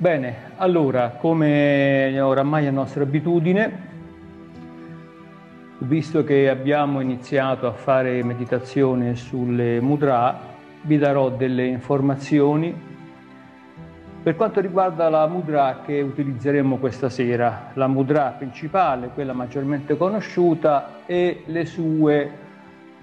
Bene, allora, come oramai è nostra abitudine, visto che abbiamo iniziato a fare meditazione sulle mudra, vi darò delle informazioni per quanto riguarda la mudra che utilizzeremo questa sera, la mudra principale, quella maggiormente conosciuta, e le sue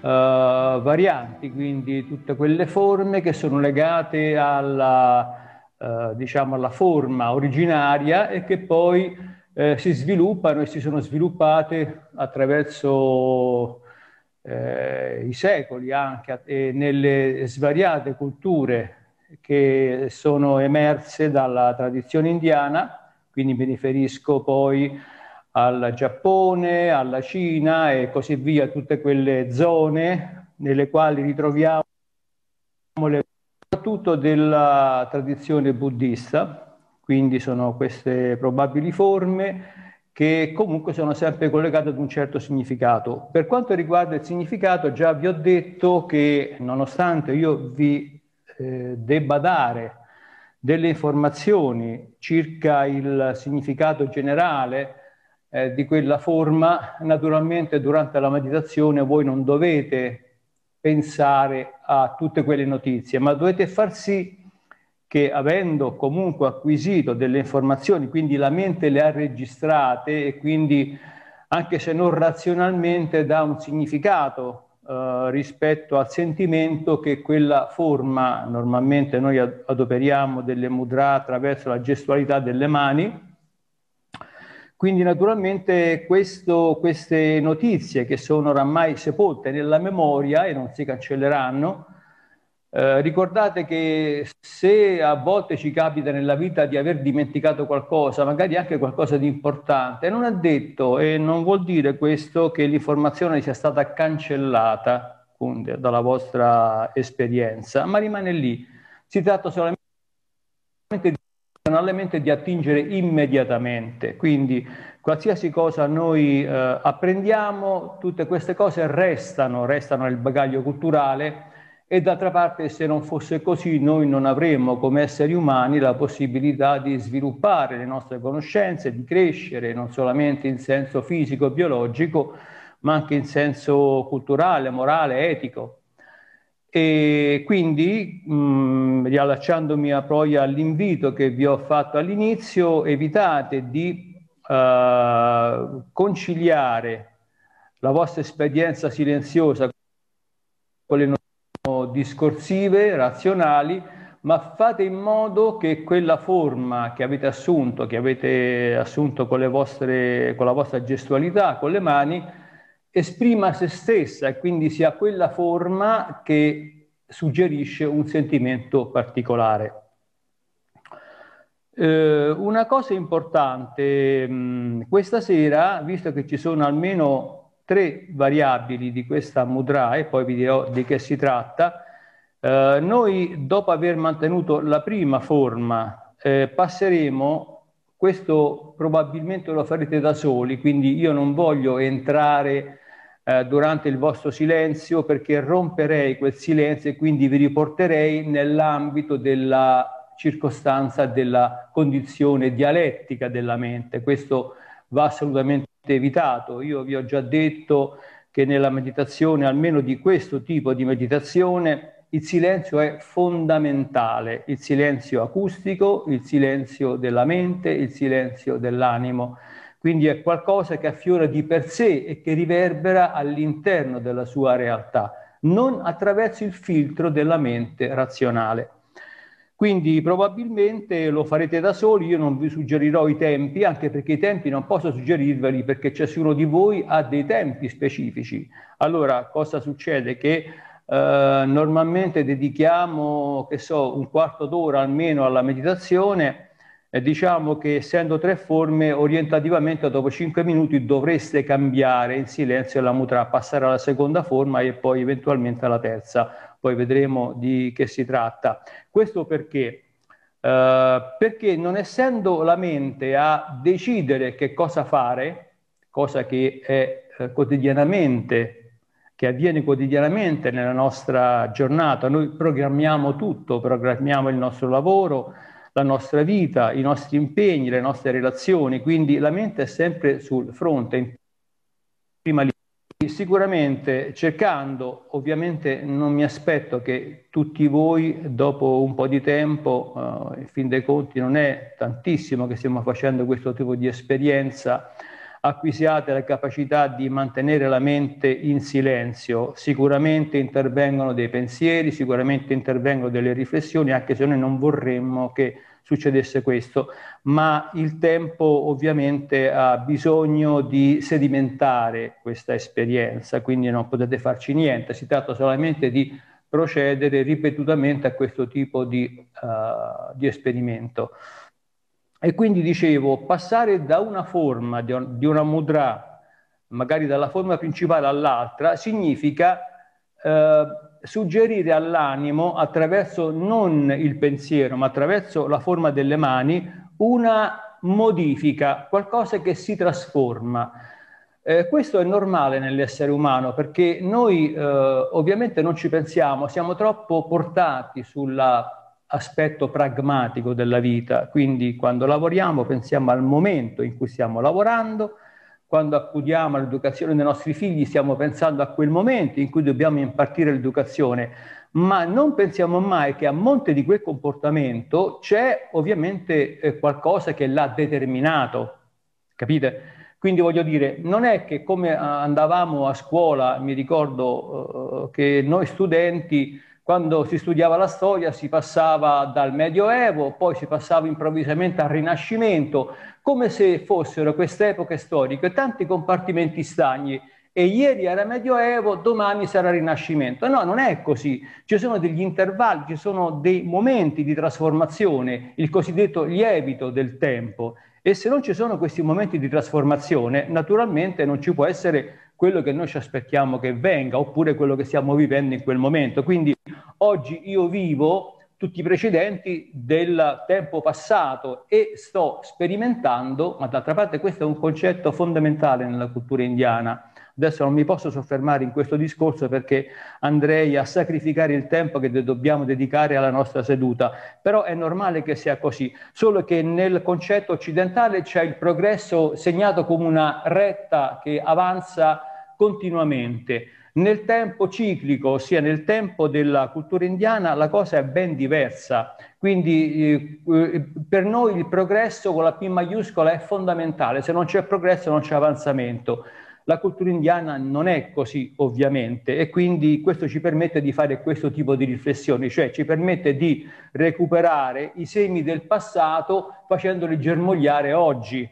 uh, varianti, quindi tutte quelle forme che sono legate alla eh, diciamo alla forma originaria e che poi eh, si sviluppano e si sono sviluppate attraverso eh, i secoli anche e nelle svariate culture che sono emerse dalla tradizione indiana, quindi mi riferisco poi al Giappone, alla Cina e così via, tutte quelle zone nelle quali ritroviamo le soprattutto della tradizione buddista, quindi sono queste probabili forme che comunque sono sempre collegate ad un certo significato. Per quanto riguarda il significato, già vi ho detto che nonostante io vi eh, debba dare delle informazioni circa il significato generale eh, di quella forma, naturalmente durante la meditazione voi non dovete pensare a tutte quelle notizie, ma dovete far sì che avendo comunque acquisito delle informazioni, quindi la mente le ha registrate e quindi anche se non razionalmente dà un significato eh, rispetto al sentimento che quella forma, normalmente noi adoperiamo delle mudra attraverso la gestualità delle mani, quindi naturalmente questo, queste notizie che sono oramai sepolte nella memoria e non si cancelleranno, eh, ricordate che se a volte ci capita nella vita di aver dimenticato qualcosa, magari anche qualcosa di importante, non è detto e non vuol dire questo che l'informazione sia stata cancellata dalla vostra esperienza, ma rimane lì. Si tratta solamente di personalmente di attingere immediatamente. Quindi qualsiasi cosa noi eh, apprendiamo, tutte queste cose restano, restano nel bagaglio culturale e d'altra parte se non fosse così noi non avremmo come esseri umani la possibilità di sviluppare le nostre conoscenze, di crescere non solamente in senso fisico e biologico, ma anche in senso culturale, morale, etico. E quindi, mh, mm, riallacciandomi poi all'invito che vi ho fatto all'inizio, evitate di uh, conciliare la vostra esperienza silenziosa con le nozioni discorsive, razionali, ma fate in modo che quella forma che avete assunto, che avete assunto con, vostre, con la vostra gestualità, con le mani, esprima se stessa e quindi sia quella forma che suggerisce un sentimento particolare. Eh, una cosa importante, mh, mm, questa sera, visto che ci sono almeno tre variabili di questa mudra e poi vi dirò di che si tratta, eh, noi dopo aver mantenuto la prima forma eh, passeremo questo probabilmente lo farete da soli, quindi io non voglio entrare eh, durante il vostro silenzio perché romperei quel silenzio e quindi vi riporterei nell'ambito della circostanza della condizione dialettica della mente. Questo va assolutamente evitato. Io vi ho già detto che nella meditazione, almeno di questo tipo di meditazione, il silenzio è fondamentale, il silenzio acustico, il silenzio della mente, il silenzio dell'animo. Quindi è qualcosa che affiora di per sé e che riverbera all'interno della sua realtà, non attraverso il filtro della mente razionale. Quindi probabilmente lo farete da soli, io non vi suggerirò i tempi, anche perché i tempi non posso suggerirveli perché ciascuno di voi ha dei tempi specifici. Allora cosa succede? Che eh, normalmente dedichiamo, che so, un quarto d'ora almeno alla meditazione e diciamo che essendo tre forme, orientativamente dopo cinque minuti dovreste cambiare in silenzio la mutra, passare alla seconda forma e poi eventualmente alla terza. Poi vedremo di che si tratta. Questo perché? Uh, perché non essendo la mente a decidere che cosa fare, cosa che è eh, quotidianamente che avviene quotidianamente nella nostra giornata. Noi programmiamo tutto, programmiamo il nostro lavoro, la nostra vita, i nostri impegni, le nostre relazioni, quindi la mente è sempre sul fronte, in prima linea. Sicuramente cercando, ovviamente non mi aspetto che tutti voi dopo un po' di tempo, uh, in fin dei conti non è tantissimo che stiamo facendo questo tipo di esperienza, acquisiate la capacità di mantenere la mente in silenzio. Sicuramente intervengono dei pensieri, sicuramente intervengono delle riflessioni, anche se noi non vorremmo che succedesse questo, ma il tempo ovviamente ha bisogno di sedimentare questa esperienza, quindi non potete farci niente, si tratta solamente di procedere ripetutamente a questo tipo di, uh, di esperimento. E quindi dicevo, passare da una forma di, una mudra, magari dalla forma principale all'altra, significa eh, suggerire all'animo, attraverso non il pensiero, ma attraverso la forma delle mani, una modifica, qualcosa che si trasforma. Eh, questo è normale nell'essere umano perché noi eh, ovviamente non ci pensiamo, siamo troppo portati sull'aspetto pragmatico della vita, quindi quando lavoriamo pensiamo al momento in cui stiamo lavorando, quando accudiamo all'educazione dei nostri figli stiamo pensando a quel momento in cui dobbiamo impartire l'educazione, ma non pensiamo mai che a monte di quel comportamento c'è ovviamente eh, qualcosa che l'ha determinato, capite? Quindi voglio dire, non è che come andavamo a scuola, mi ricordo uh, che noi studenti quando si studiava la storia si passava dal Medioevo, poi si passava improvvisamente al Rinascimento, come se fossero queste epoche storiche tanti compartimenti stagni e ieri era Medioevo, domani sarà Rinascimento. No, non è così. Ci sono degli intervalli, ci sono dei momenti di trasformazione, il cosiddetto lievito del tempo. E se non ci sono questi momenti di trasformazione, naturalmente non ci può essere quello che noi ci aspettiamo che venga, oppure quello che stiamo vivendo in quel momento. Quindi oggi io vivo tutti i precedenti del tempo passato e sto sperimentando, ma d'altra parte questo è un concetto fondamentale nella cultura indiana. Adesso non mi posso soffermare in questo discorso perché andrei a sacrificare il tempo che dobbiamo dedicare alla nostra seduta, però è normale che sia così, solo che nel concetto occidentale c'è il progresso segnato come una retta che avanza continuamente. Nel tempo ciclico, ossia nel tempo della cultura indiana, la cosa è ben diversa. Quindi eh, per noi il progresso con la P maiuscola è fondamentale. Se non c'è progresso non c'è avanzamento. La cultura indiana non è così, ovviamente, e quindi questo ci permette di fare questo tipo di riflessioni, cioè ci permette di recuperare i semi del passato facendoli germogliare oggi.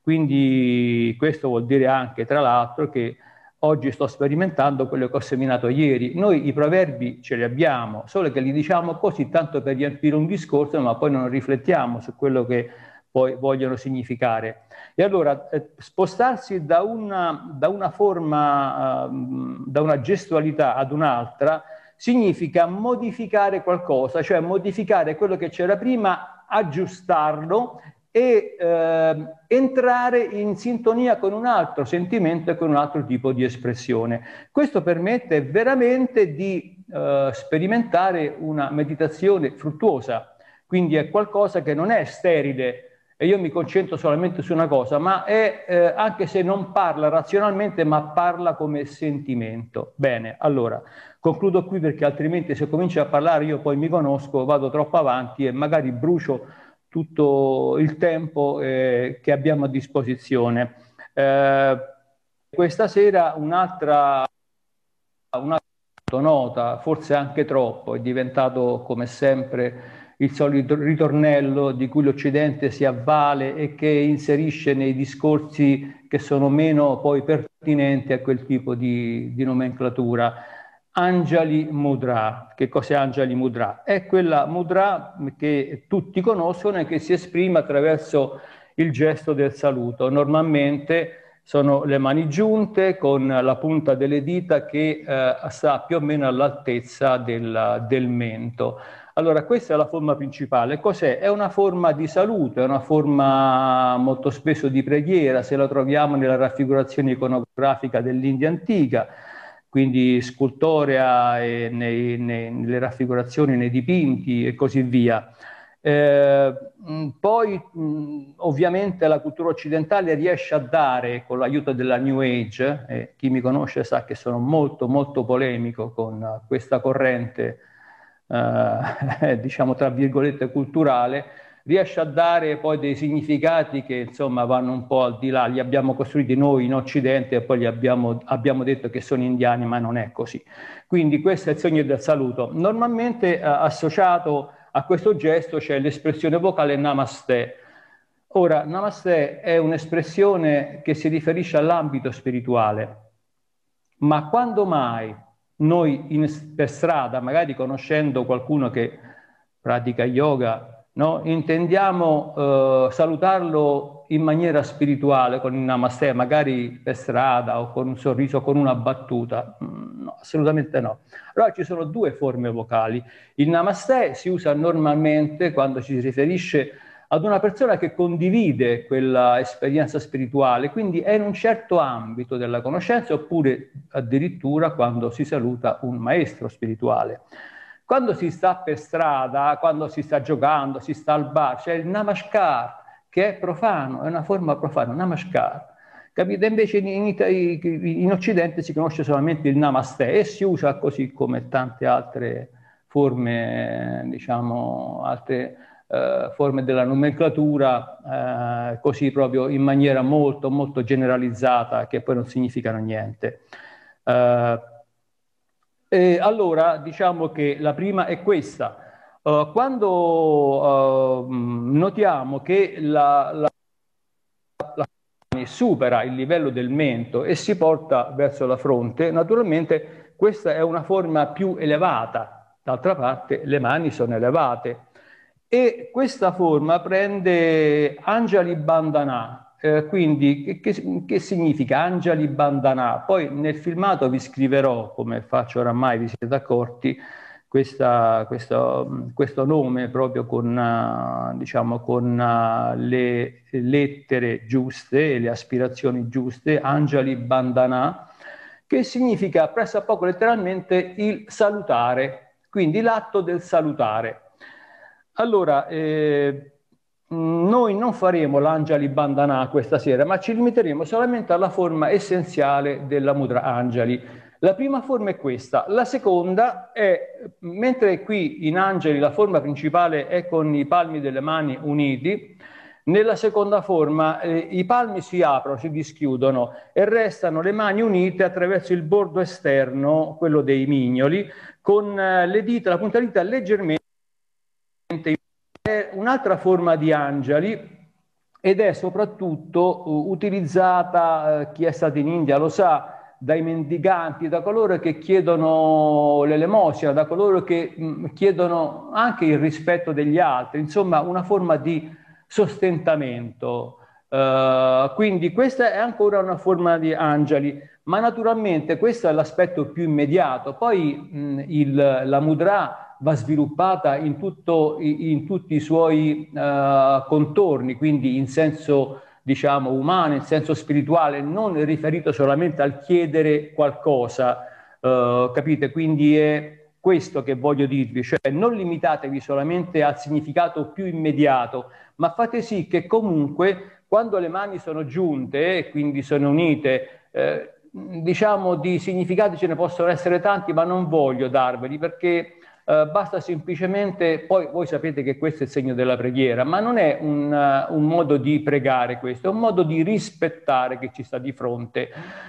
Quindi questo vuol dire anche, tra l'altro, che Oggi sto sperimentando quello che ho seminato ieri. Noi i proverbi ce li abbiamo, solo che li diciamo così tanto per riempire un discorso, ma poi non riflettiamo su quello che poi vogliono significare. E allora eh, spostarsi da una, da una forma, uh, da una gestualità ad un'altra, significa modificare qualcosa, cioè modificare quello che c'era prima, aggiustarlo e eh, entrare in sintonia con un altro sentimento e con un altro tipo di espressione. Questo permette veramente di eh, sperimentare una meditazione fruttuosa, quindi è qualcosa che non è sterile e io mi concentro solamente su una cosa, ma è eh, anche se non parla razionalmente, ma parla come sentimento. Bene, allora concludo qui perché altrimenti se comincio a parlare io poi mi conosco, vado troppo avanti e magari brucio tutto il tempo eh, che abbiamo a disposizione. Eh, questa sera un'altra, un'altra nota, forse anche troppo, è diventato come sempre il solito ritornello di cui l'Occidente si avvale e che inserisce nei discorsi che sono meno poi pertinenti a quel tipo di, di nomenclatura. Anjali Mudra. Che cos'è Anjali Mudra? È quella mudra che tutti conoscono e che si esprime attraverso il gesto del saluto. Normalmente sono le mani giunte con la punta delle dita che eh, sta più o meno all'altezza del, del mento. Allora, questa è la forma principale. Cos'è? È una forma di saluto, è una forma molto spesso di preghiera, se la troviamo nella raffigurazione iconografica dell'India antica quindi scultorea nei, nei, nelle raffigurazioni, nei dipinti e così via. Eh, poi mh, ovviamente la cultura occidentale riesce a dare con l'aiuto della New Age, e chi mi conosce sa che sono molto molto polemico con questa corrente, eh, diciamo tra virgolette culturale, riesce a dare poi dei significati che insomma vanno un po' al di là, li abbiamo costruiti noi in Occidente e poi li abbiamo, abbiamo detto che sono indiani, ma non è così. Quindi questo è il segno del saluto. Normalmente eh, associato a questo gesto c'è l'espressione vocale Namaste. Ora, Namaste è un'espressione che si riferisce all'ambito spirituale, ma quando mai noi in, per strada, magari conoscendo qualcuno che pratica yoga, no? intendiamo eh, salutarlo in maniera spirituale con il namaste, magari per strada o con un sorriso, con una battuta? Mm, no, assolutamente no. Allora ci sono due forme vocali. Il namaste si usa normalmente quando ci si riferisce ad una persona che condivide quella esperienza spirituale, quindi è in un certo ambito della conoscenza, oppure addirittura quando si saluta un maestro spirituale. Quando si sta per strada, quando si sta giocando, si sta al bar, c'è il namaskar, che è profano, è una forma profana, namaskar. Capite? Invece in, in, Occidente si conosce solamente il namaste e si usa così come tante altre forme, diciamo, altre eh, forme della nomenclatura, eh, così proprio in maniera molto, molto generalizzata, che poi non significano niente. Eh, allora diciamo che la prima è questa. Uh, quando uh, notiamo che la, la, la, supera il livello del mento e si porta verso la fronte, naturalmente questa è una forma più elevata. D'altra parte le mani sono elevate. E questa forma prende Anjali Bandana, eh, quindi che, che, significa Angeli Bandana? Poi nel filmato vi scriverò, come faccio oramai, vi siete accorti, questa, questo, questo, nome proprio con, uh, diciamo, con uh, le lettere giuste le aspirazioni giuste, Angeli Bandana, che significa presso a poco letteralmente il salutare, quindi l'atto del salutare. Allora, eh, noi non faremo l'Anjali Bandana questa sera, ma ci limiteremo solamente alla forma essenziale della Mudra Anjali. La prima forma è questa, la seconda è, mentre qui in Angeli la forma principale è con i palmi delle mani uniti, nella seconda forma eh, i palmi si aprono, si dischiudono e restano le mani unite attraverso il bordo esterno, quello dei mignoli, con eh, le dita, la punta dita leggermente è un'altra forma di angeli ed è soprattutto uh, utilizzata, uh, chi è stato in India lo sa, dai mendicanti, da coloro che chiedono l'elemosina, da coloro che mh, mm, chiedono anche il rispetto degli altri, insomma una forma di sostentamento. Uh, quindi questa è ancora una forma di angeli, ma naturalmente questo è l'aspetto più immediato. Poi mh, il, la mudra va sviluppata in, tutto, in tutti i suoi uh, contorni, quindi in senso diciamo umano, in senso spirituale, non riferito solamente al chiedere qualcosa, uh, capite? Quindi è questo che voglio dirvi, cioè non limitatevi solamente al significato più immediato, ma fate sì che comunque quando le mani sono giunte e quindi sono unite, eh, diciamo di significati ce ne possono essere tanti, ma non voglio darveli perché Uh, basta semplicemente, poi voi sapete che questo è il segno della preghiera, ma non è un, uh, un, modo di pregare questo, è un modo di rispettare che ci sta di fronte.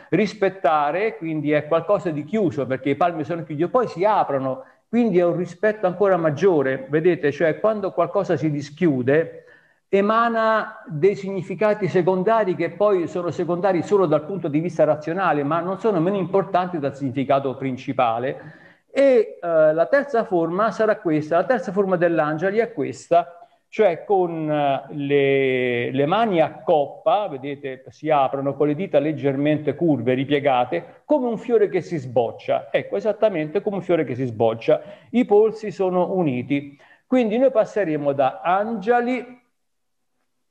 Rispettare quindi è qualcosa di chiuso perché i palmi sono chiusi, poi si aprono, quindi è un rispetto ancora maggiore. Vedete, cioè quando qualcosa si dischiude, emana dei significati secondari che poi sono secondari solo dal punto di vista razionale, ma non sono meno importanti dal significato principale e eh, la terza forma sarà questa, la terza forma dell'angeli è questa, cioè con eh, le, le, mani a coppa, vedete, si aprono con le dita leggermente curve, ripiegate, come un fiore che si sboccia. Ecco, esattamente come un fiore che si sboccia. I polsi sono uniti. Quindi noi passeremo da angeli,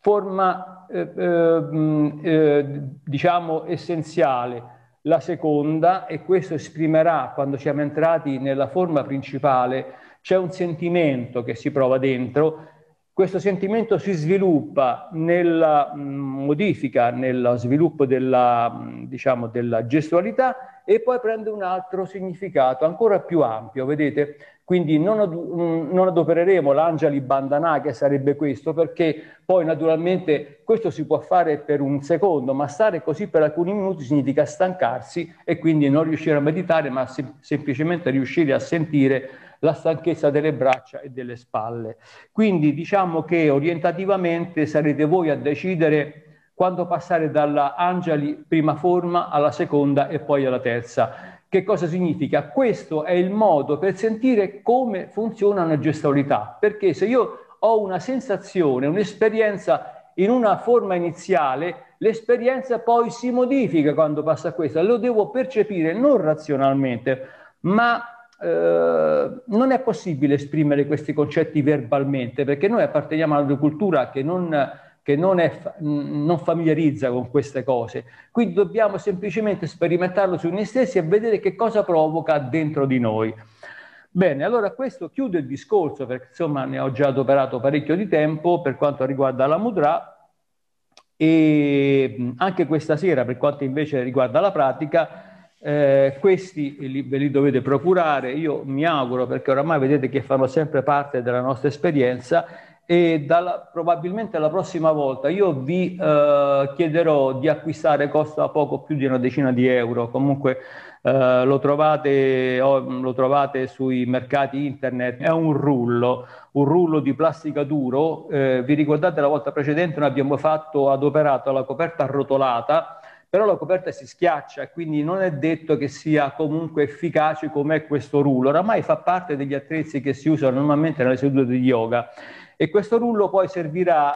forma eh, eh, eh diciamo essenziale, la seconda, e questo esprimerà quando siamo entrati nella forma principale, c'è un sentimento che si prova dentro. Questo sentimento si sviluppa nella mm, modifica, nello sviluppo della, mm, diciamo, della gestualità e poi prende un altro significato ancora più ampio, vedete? Quindi non, mm, non adopereremo l'Angeli Bandana, che sarebbe questo, perché poi naturalmente questo si può fare per un secondo, ma stare così per alcuni minuti significa stancarsi e quindi non riuscire a meditare, ma sem- semplicemente riuscire a sentire la stanchezza delle braccia e delle spalle. Quindi diciamo che orientativamente sarete voi a decidere quando passare dalla Angeli prima forma alla seconda e poi alla terza. Che cosa significa? Questo è il modo per sentire come funziona una gestualità, perché se io ho una sensazione, un'esperienza in una forma iniziale, l'esperienza poi si modifica quando passa a questa, lo devo percepire non razionalmente, ma eh, non è possibile esprimere questi concetti verbalmente perché noi apparteniamo ad una cultura che non, che non, è, non familiarizza con queste cose. Quindi dobbiamo semplicemente sperimentarlo su noi stessi e vedere che cosa provoca dentro di noi. Bene, allora questo chiude il discorso perché insomma ne ho già adoperato parecchio di tempo per quanto riguarda la mudra e anche questa sera per quanto invece riguarda la pratica eh, questi li, ve li dovete procurare, io mi auguro perché oramai vedete che fanno sempre parte della nostra esperienza e dalla, probabilmente la prossima volta io vi eh, chiederò di acquistare, costa poco più di una decina di euro, comunque eh, lo, trovate, oh, lo trovate sui mercati internet, è un rullo, un rullo di plastica duro, eh, vi ricordate la volta precedente? Noi abbiamo fatto adoperato la coperta arrotolata, però la coperta si schiaccia quindi non è detto che sia comunque efficace come questo rullo. Oramai fa parte degli attrezzi che si usano normalmente nelle sedute di yoga e questo rullo poi servirà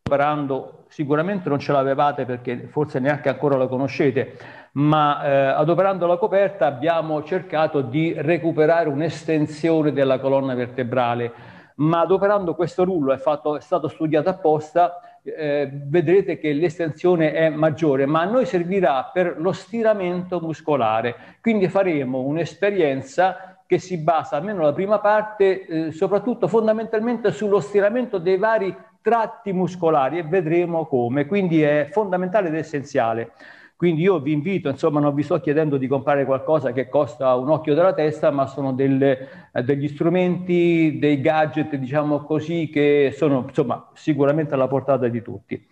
adoperando, sicuramente non ce l'avevate perché forse neanche ancora lo conoscete, ma eh, adoperando la coperta abbiamo cercato di recuperare un'estensione della colonna vertebrale, ma adoperando questo rullo è, fatto, è stato studiato apposta eh, vedrete che l'estensione è maggiore, ma a noi servirà per lo stiramento muscolare. Quindi faremo un'esperienza che si basa, almeno la prima parte, eh, soprattutto fondamentalmente sullo stiramento dei vari tratti muscolari e vedremo come. Quindi è fondamentale ed essenziale. Quindi io vi invito, insomma, non vi sto chiedendo di comprare qualcosa che costa un occhio della testa, ma sono delle, eh, degli strumenti, dei gadget, diciamo così, che sono insomma sicuramente alla portata di tutti.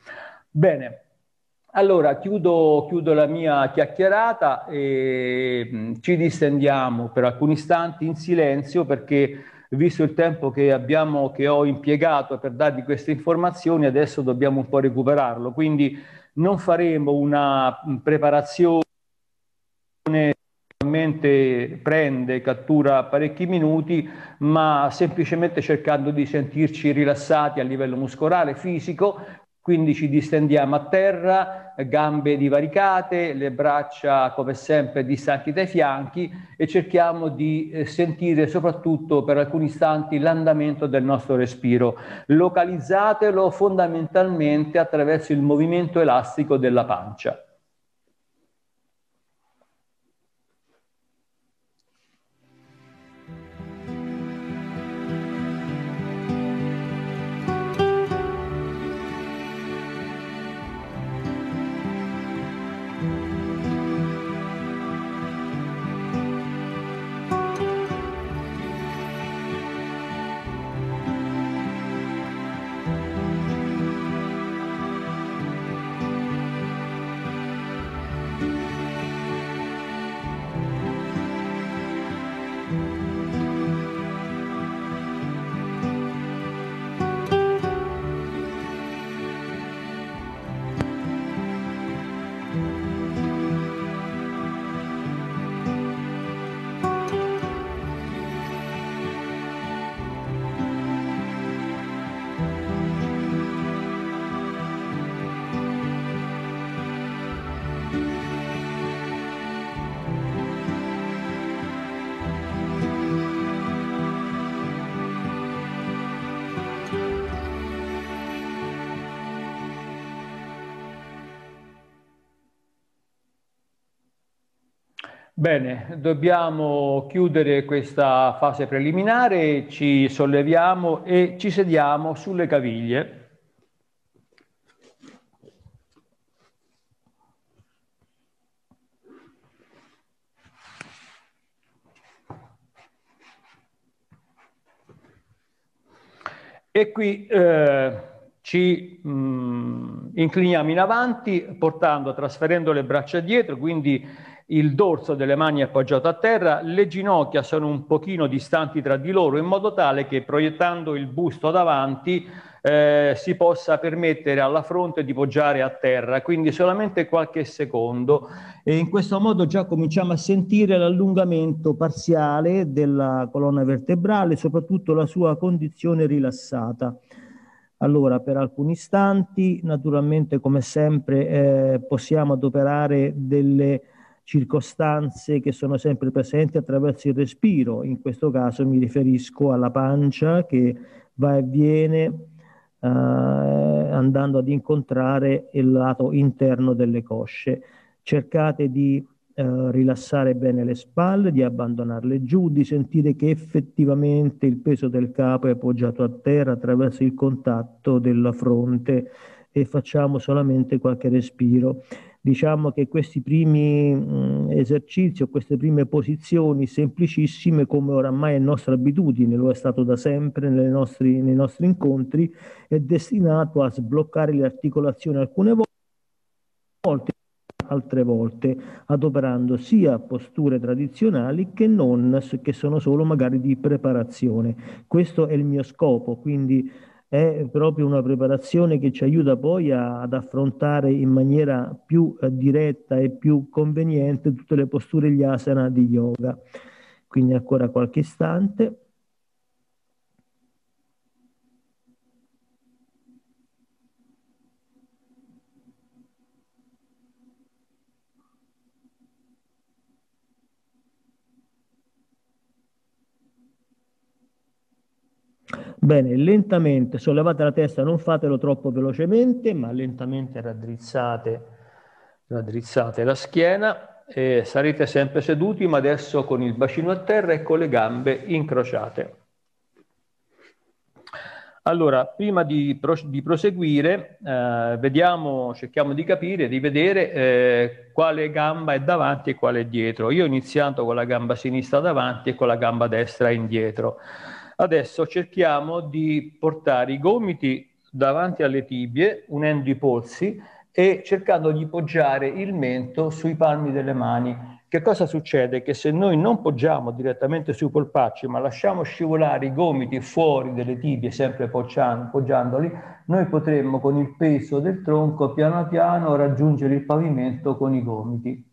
Bene, allora chiudo, chiudo la mia chiacchierata e mm, ci distendiamo per alcuni istanti in silenzio perché visto il tempo che, abbiamo, che ho impiegato per darvi queste informazioni, adesso dobbiamo un po' recuperarlo. Quindi non faremo una preparazione che prende, cattura parecchi minuti, ma semplicemente cercando di sentirci rilassati a livello muscolare, fisico, quindi ci distendiamo a terra, gambe divaricate, le braccia come sempre distanti dai fianchi e cerchiamo di eh, sentire soprattutto per alcuni istanti l'andamento del nostro respiro. Localizzatelo fondamentalmente attraverso il movimento elastico della pancia. Bene, dobbiamo chiudere questa fase preliminare, ci solleviamo e ci sediamo sulle caviglie. E qui eh, ci mh, mm, incliniamo in avanti portando, trasferendo le braccia dietro, quindi il dorso delle mani è appoggiato a terra, le ginocchia sono un pochino distanti tra di loro in modo tale che proiettando il busto davanti eh, si possa permettere alla fronte di poggiare a terra, quindi solamente qualche secondo e in questo modo già cominciamo a sentire l'allungamento parziale della colonna vertebrale, soprattutto la sua condizione rilassata. Allora, per alcuni istanti, naturalmente come sempre eh, possiamo adoperare delle circostanze che sono sempre presenti attraverso il respiro. In questo caso mi riferisco alla pancia che va e viene eh, andando ad incontrare il lato interno delle cosce. Cercate di eh, rilassare bene le spalle, di abbandonarle giù, di sentire che effettivamente il peso del capo è appoggiato a terra attraverso il contatto della fronte e facciamo solamente qualche respiro diciamo che questi primi mh, esercizi o queste prime posizioni semplicissime, come oramai è nostra abitudine, lo è stato da sempre nostri, nei nostri incontri, è destinato a sbloccare le articolazioni alcune volte altre volte adoperando sia posture tradizionali che non, che sono solo magari di preparazione. Questo è il mio scopo, quindi è proprio una preparazione che ci aiuta poi a, ad affrontare in maniera più eh, diretta e più conveniente tutte le posture gli asana di yoga. Quindi ancora qualche istante. Bene, lentamente sollevate la testa, non fatelo troppo velocemente, ma lentamente raddrizzate, raddrizzate la schiena e sarete sempre seduti, ma adesso con il bacino a terra e con le gambe incrociate. Allora, prima di, di proseguire, eh, vediamo, cerchiamo di capire, di vedere eh, quale gamba è davanti e quale è dietro. Io ho iniziato con la gamba sinistra davanti e con la gamba destra indietro. Adesso cerchiamo di portare i gomiti davanti alle tibie, unendo i polsi e cercando di poggiare il mento sui palmi delle mani. Che cosa succede? Che se noi non poggiamo direttamente sui polpacci, ma lasciamo scivolare i gomiti fuori delle tibie, sempre poggiandoli, noi potremmo con il peso del tronco piano piano raggiungere il pavimento con i gomiti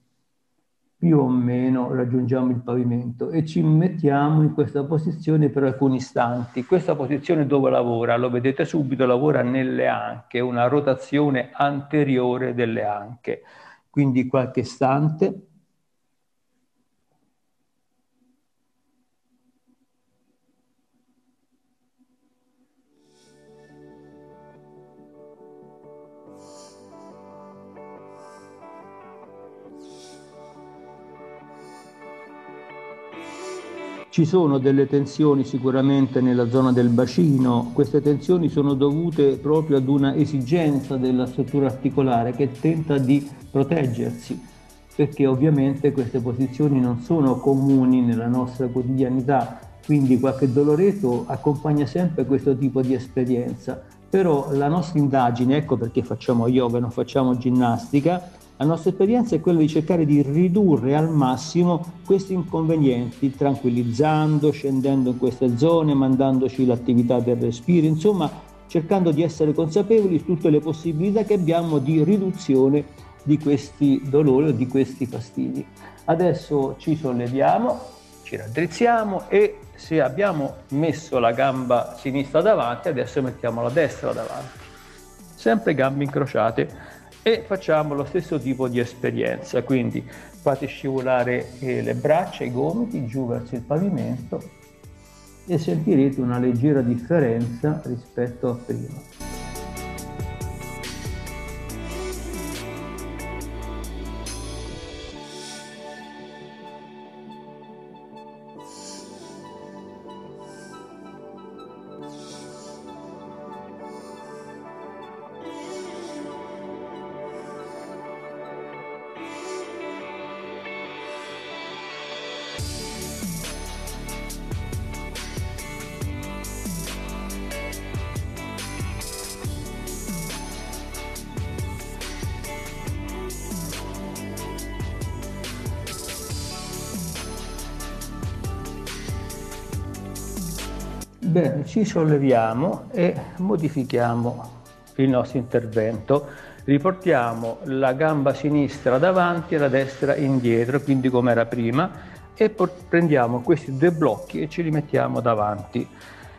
più o meno raggiungiamo il pavimento e ci mettiamo in questa posizione per alcuni istanti. Questa posizione dove lavora? Lo vedete subito, lavora nelle anche, una rotazione anteriore delle anche. Quindi qualche istante Ci sono delle tensioni sicuramente nella zona del bacino, queste tensioni sono dovute proprio ad una esigenza della struttura articolare che tenta di proteggersi, perché ovviamente queste posizioni non sono comuni nella nostra quotidianità, quindi qualche doloreto accompagna sempre questo tipo di esperienza. Però la nostra indagine, ecco perché facciamo yoga, non facciamo ginnastica, la nostra esperienza è quella di cercare di ridurre al massimo questi inconvenienti, tranquillizzando, scendendo in queste zone, mandandoci l'attività del respiro, insomma cercando di essere consapevoli di tutte le possibilità che abbiamo di riduzione di questi dolori o di questi fastidi. Adesso ci solleviamo, ci raddrizziamo e se abbiamo messo la gamba sinistra davanti, adesso mettiamo la destra davanti. Sempre gambe incrociate e facciamo lo stesso tipo di esperienza, quindi fate scivolare eh, le braccia, i gomiti giù verso il pavimento e sentirete una leggera differenza rispetto a prima. Bene, ci solleviamo e modifichiamo il nostro intervento. Riportiamo la gamba sinistra davanti e la destra indietro, quindi come era prima, e prendiamo questi due blocchi e ce li mettiamo davanti.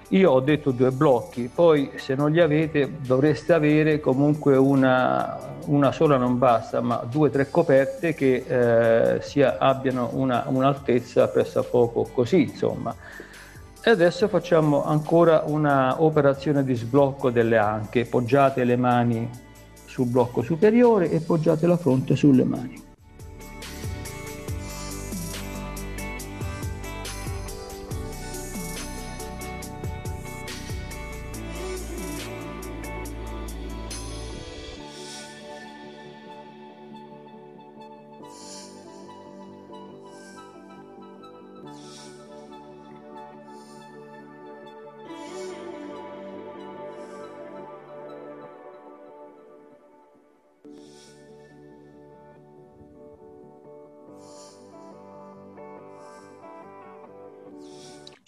Io ho detto due blocchi, poi se non li avete dovreste avere comunque una, una sola non basta, ma due o tre coperte che eh, sia, abbiano una, un'altezza presso a poco così, insomma. E adesso facciamo ancora una operazione di sblocco delle anche. Poggiate le mani sul blocco superiore e poggiate la fronte sulle mani.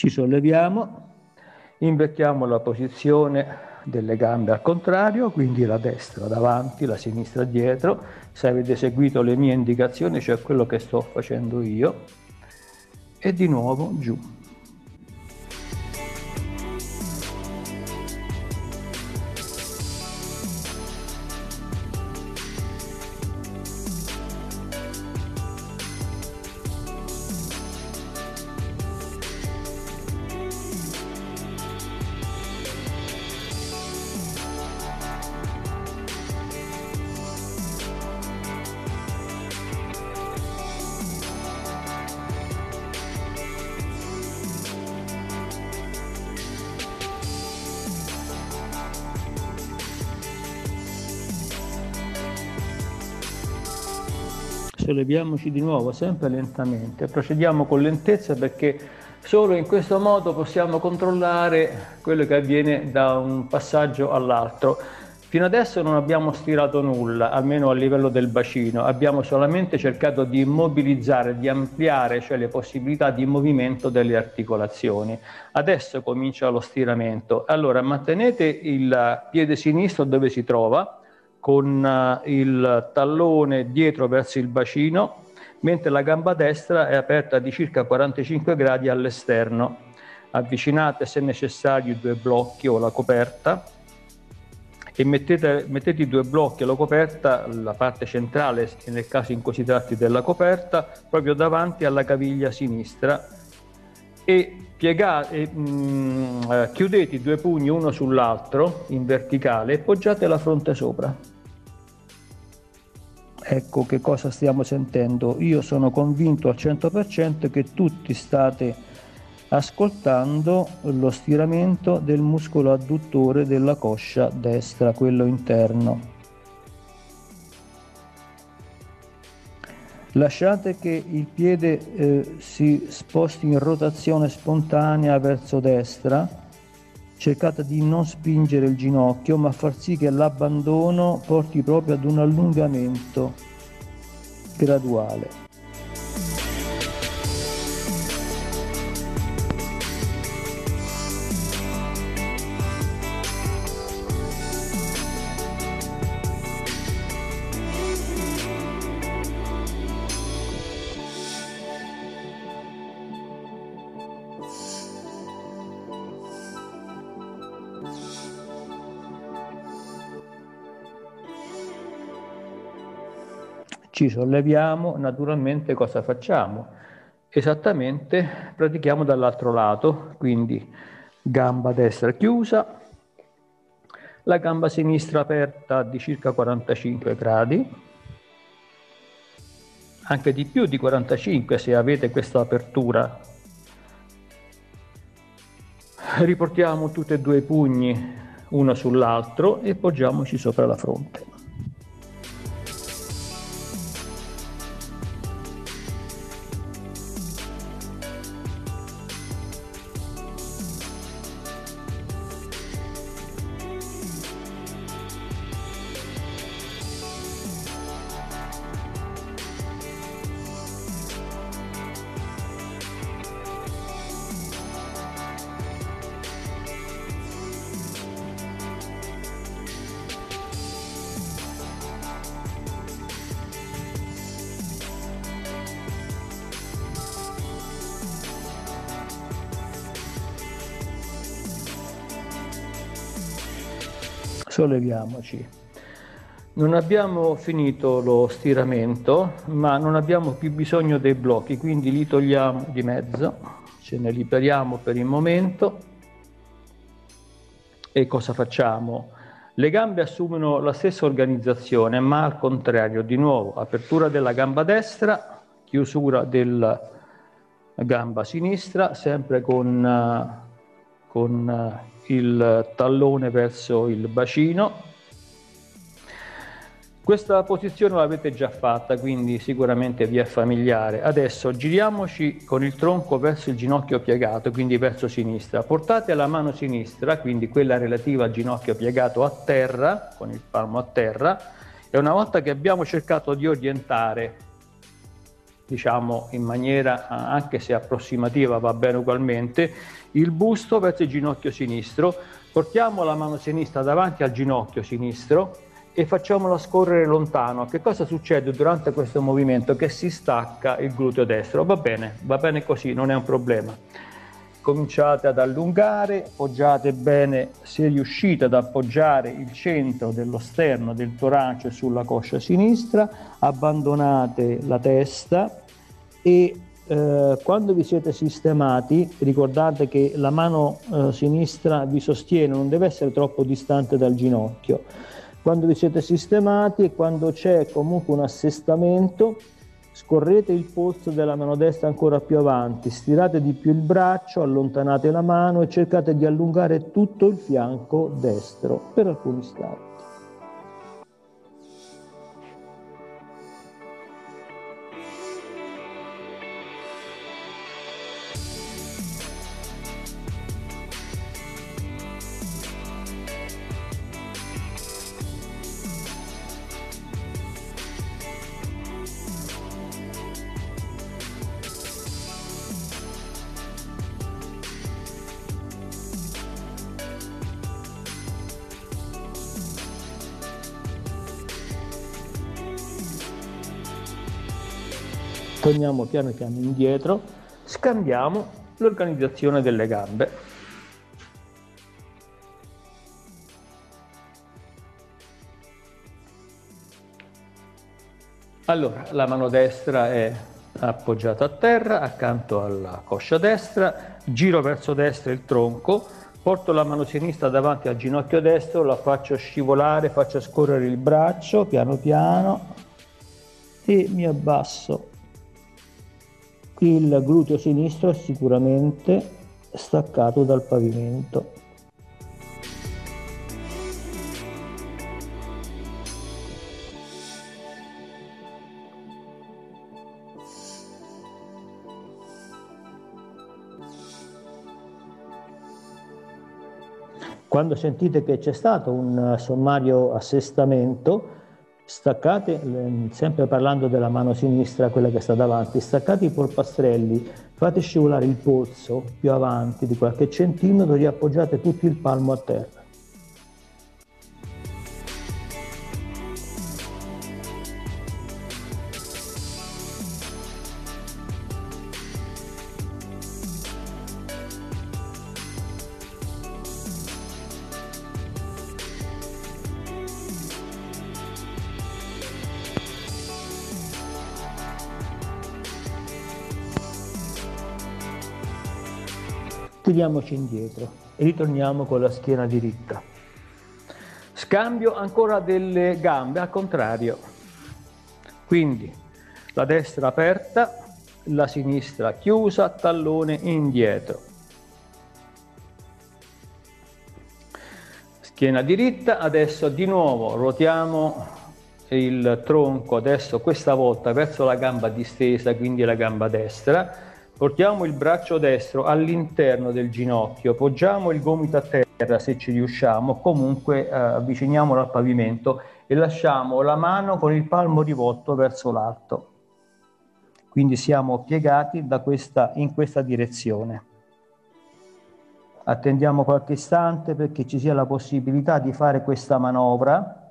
Ci solleviamo, invertiamo la posizione delle gambe al contrario, quindi la destra davanti, la sinistra dietro. Se avete seguito le mie indicazioni, cioè quello che sto facendo io, e di nuovo giù. Solleviamoci di nuovo sempre lentamente, procediamo con lentezza perché solo in questo modo possiamo controllare quello che avviene da un passaggio all'altro. Fino adesso non abbiamo stirato nulla, almeno a livello del bacino, abbiamo solamente cercato di immobilizzare, di ampliare, cioè le possibilità di movimento delle articolazioni. Adesso comincia lo stiramento. Allora mantenete il piede sinistro dove si trova, con eh, il tallone dietro verso il bacino, mentre la gamba destra è aperta di circa 45 gradi all'esterno. Avvicinate se necessario i due blocchi o la coperta e mettete, mettete i due blocchi e la coperta, la parte centrale, nel caso in cui si tratti della coperta, proprio davanti alla caviglia sinistra e piegate, mh, mm, eh, chiudete i due pugni uno sull'altro in verticale e poggiate la fronte sopra. Ecco che cosa stiamo sentendo. Io sono convinto al 100% che tutti state ascoltando lo stiramento del muscolo adduttore della coscia destra, quello interno. Lasciate che il piede eh, si sposti in rotazione spontanea verso destra cercate di non spingere il ginocchio ma far sì che l'abbandono porti proprio ad un allungamento graduale. Ci solleviamo, naturalmente cosa facciamo? Esattamente pratichiamo dall'altro lato, quindi gamba destra chiusa, la gamba sinistra aperta di circa 45 gradi, anche di più di 45 se avete questa apertura. Riportiamo tutti e due i pugni uno sull'altro e poggiamoci sopra la fronte. Solleviamoci. Non abbiamo finito lo stiramento, ma non abbiamo più bisogno dei blocchi, quindi li togliamo di mezzo, ce ne liberiamo per il momento. E cosa facciamo? Le gambe assumono la stessa organizzazione, ma al contrario, di nuovo, apertura della gamba destra, chiusura della gamba sinistra, sempre con, con il tallone verso il bacino. Questa posizione l'avete già fatta, quindi sicuramente vi è familiare. Adesso giriamoci con il tronco verso il ginocchio piegato, quindi verso sinistra. Portate la mano sinistra, quindi quella relativa al ginocchio piegato, a terra, con il palmo a terra, e una volta che abbiamo cercato di orientare, diciamo in maniera anche se approssimativa va bene ugualmente, il busto verso il ginocchio sinistro, portiamo la mano sinistra davanti al ginocchio sinistro e facciamola scorrere lontano. Che cosa succede durante questo movimento? Che si stacca il gluteo destro. Va bene, va bene così, non è un problema. Cominciate ad allungare, poggiate bene, se riuscite ad appoggiare il centro dello sterno del torace sulla coscia sinistra, abbandonate la testa e eh, quando vi siete sistemati ricordate che la mano eh, sinistra vi sostiene, non deve essere troppo distante dal ginocchio. Quando vi siete sistemati e quando c'è comunque un assestamento, scorrete il polso della mano destra ancora più avanti, stirate di più il braccio, allontanate la mano e cercate di allungare tutto il fianco destro per alcuni istanti. Torniamo piano piano indietro, scambiamo l'organizzazione delle gambe. Allora, la mano destra è appoggiata a terra accanto alla coscia destra, giro verso destra il tronco, porto la mano sinistra davanti al ginocchio destro, la faccio scivolare, faccio scorrere il braccio piano piano e mi abbasso il gluteo sinistro è sicuramente staccato dal pavimento. Quando sentite che c'è stato un sommario assestamento, staccate, sempre parlando della mano sinistra, quella che sta davanti, staccate i polpastrelli, fate scivolare il polso più avanti di qualche centimetro, riappoggiate tutto il palmo a terra. Tiriamoci indietro e ritorniamo con la schiena diritta. Scambio ancora delle gambe al contrario. Quindi la destra aperta, la sinistra chiusa, tallone indietro. Schiena diritta, adesso di nuovo ruotiamo il tronco, adesso questa volta verso la gamba distesa, quindi la gamba destra, Portiamo il braccio destro all'interno del ginocchio, poggiamo il gomito a terra se ci riusciamo, comunque eh, avviciniamolo al pavimento e lasciamo la mano con il palmo rivolto verso l'alto. Quindi siamo piegati questa, in questa direzione. Attendiamo qualche istante perché ci sia la possibilità di fare questa manovra.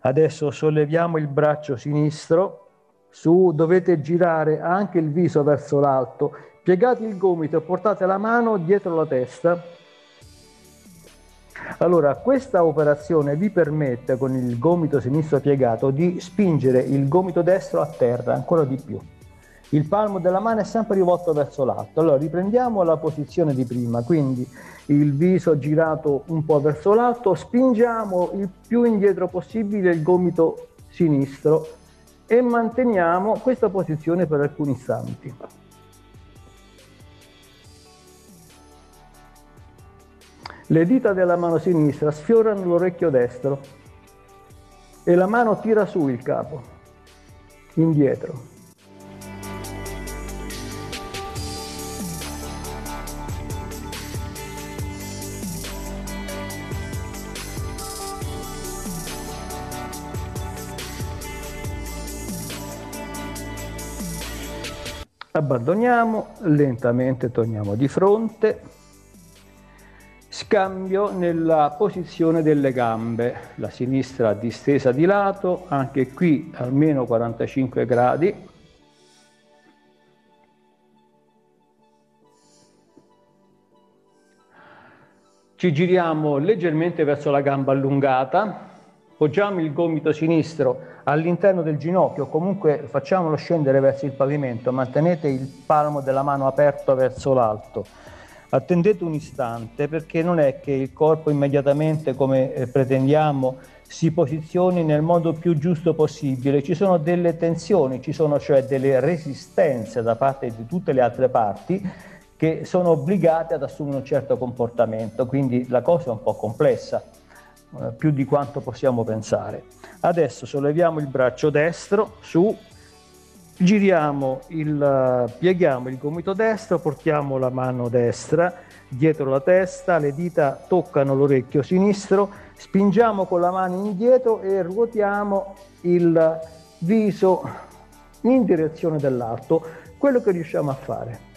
Adesso solleviamo il braccio sinistro su dovete girare anche il viso verso l'alto, piegate il gomito e portate la mano dietro la testa. Allora, questa operazione vi permette con il gomito sinistro piegato di spingere il gomito destro a terra ancora di più. Il palmo della mano è sempre rivolto verso l'alto. Allora, riprendiamo la posizione di prima, quindi il viso girato un po' verso l'alto, spingiamo il più indietro possibile il gomito sinistro e manteniamo questa posizione per alcuni istanti. Le dita della mano sinistra sfiorano l'orecchio destro e la mano tira su il capo, indietro. Abbandoniamo, lentamente torniamo di fronte Scambio nella posizione delle gambe, la sinistra distesa di lato, anche qui almeno 45 gradi. Ci giriamo leggermente verso la gamba allungata, poggiamo il gomito sinistro all'interno del ginocchio, comunque facciamolo scendere verso il pavimento, mantenete il palmo della mano aperto verso l'alto. Attendete un istante perché non è che il corpo immediatamente come eh, pretendiamo si posizioni nel modo più giusto possibile, ci sono delle tensioni, ci sono cioè delle resistenze da parte di tutte le altre parti che sono obbligate ad assumere un certo comportamento, quindi la cosa è un po' complessa, eh, più di quanto possiamo pensare. Adesso solleviamo il braccio destro su giriamo il, pieghiamo il gomito destro, portiamo la mano destra dietro la testa, le dita toccano l'orecchio sinistro, spingiamo con la mano indietro e ruotiamo il viso in direzione dell'alto, quello che riusciamo a fare.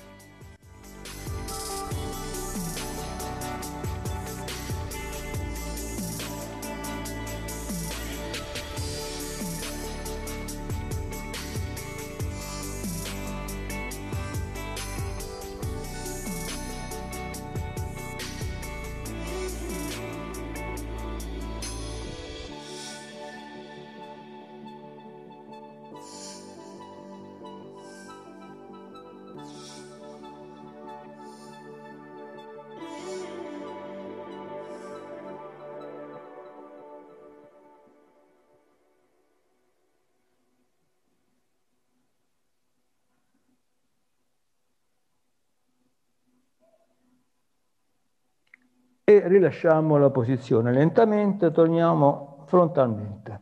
Rilasciamo la posizione. Lentamente torniamo frontalmente.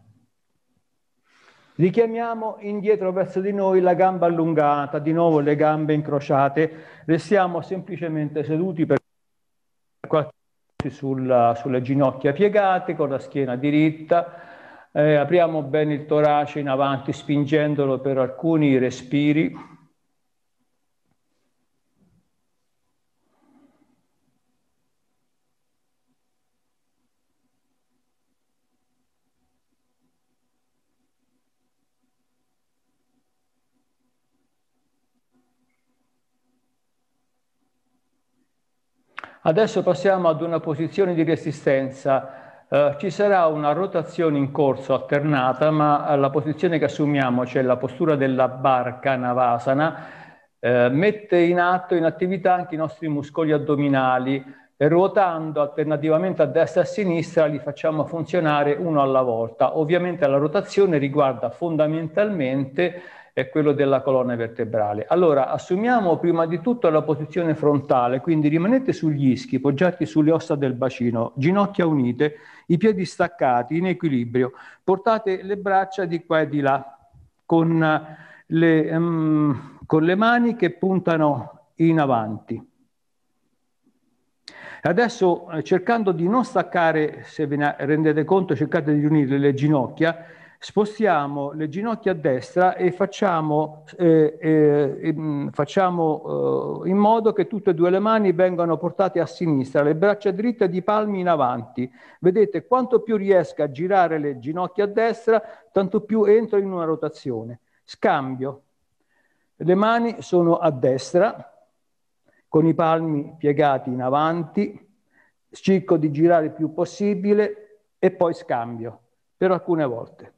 Richiamiamo indietro verso di noi la gamba allungata, di nuovo le gambe incrociate, restiamo semplicemente seduti per qualche sulla, sulle ginocchia piegate, con la schiena diritta, eh, apriamo bene il torace in avanti spingendolo per alcuni respiri. Adesso passiamo ad una posizione di resistenza. Eh, ci sarà una rotazione in corso alternata, ma la posizione che assumiamo, cioè la postura della barca Navasana, eh, mette in atto, in attività anche i nostri muscoli addominali e ruotando alternativamente a destra e a sinistra li facciamo funzionare uno alla volta. Ovviamente la rotazione riguarda fondamentalmente è quello della colonna vertebrale. Allora, assumiamo prima di tutto la posizione frontale, quindi rimanete sugli ischi, poggiati sulle ossa del bacino, ginocchia unite, i piedi staccati, in equilibrio. Portate le braccia di qua e di là, con le, um, con le mani che puntano in avanti. Adesso, eh, cercando di non staccare, se ve ne rendete conto, cercate di unire le ginocchia, spostiamo le ginocchia a destra e facciamo, eh, eh, facciamo eh, in modo che tutte e due le mani vengano portate a sinistra, le braccia dritte di palmi in avanti. Vedete, quanto più riesco a girare le ginocchia a destra, tanto più entro in una rotazione. Scambio. Le mani sono a destra, con i palmi piegati in avanti, cerco di girare il più possibile e poi scambio per alcune volte.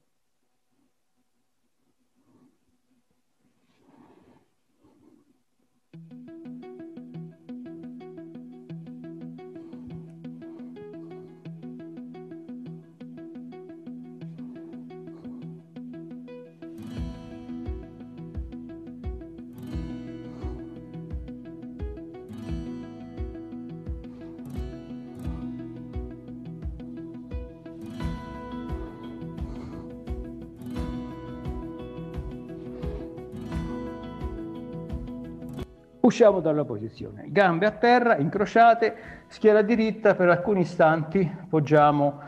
Usciamo dalla posizione, gambe a terra, incrociate, schiena diritta, per alcuni istanti poggiamo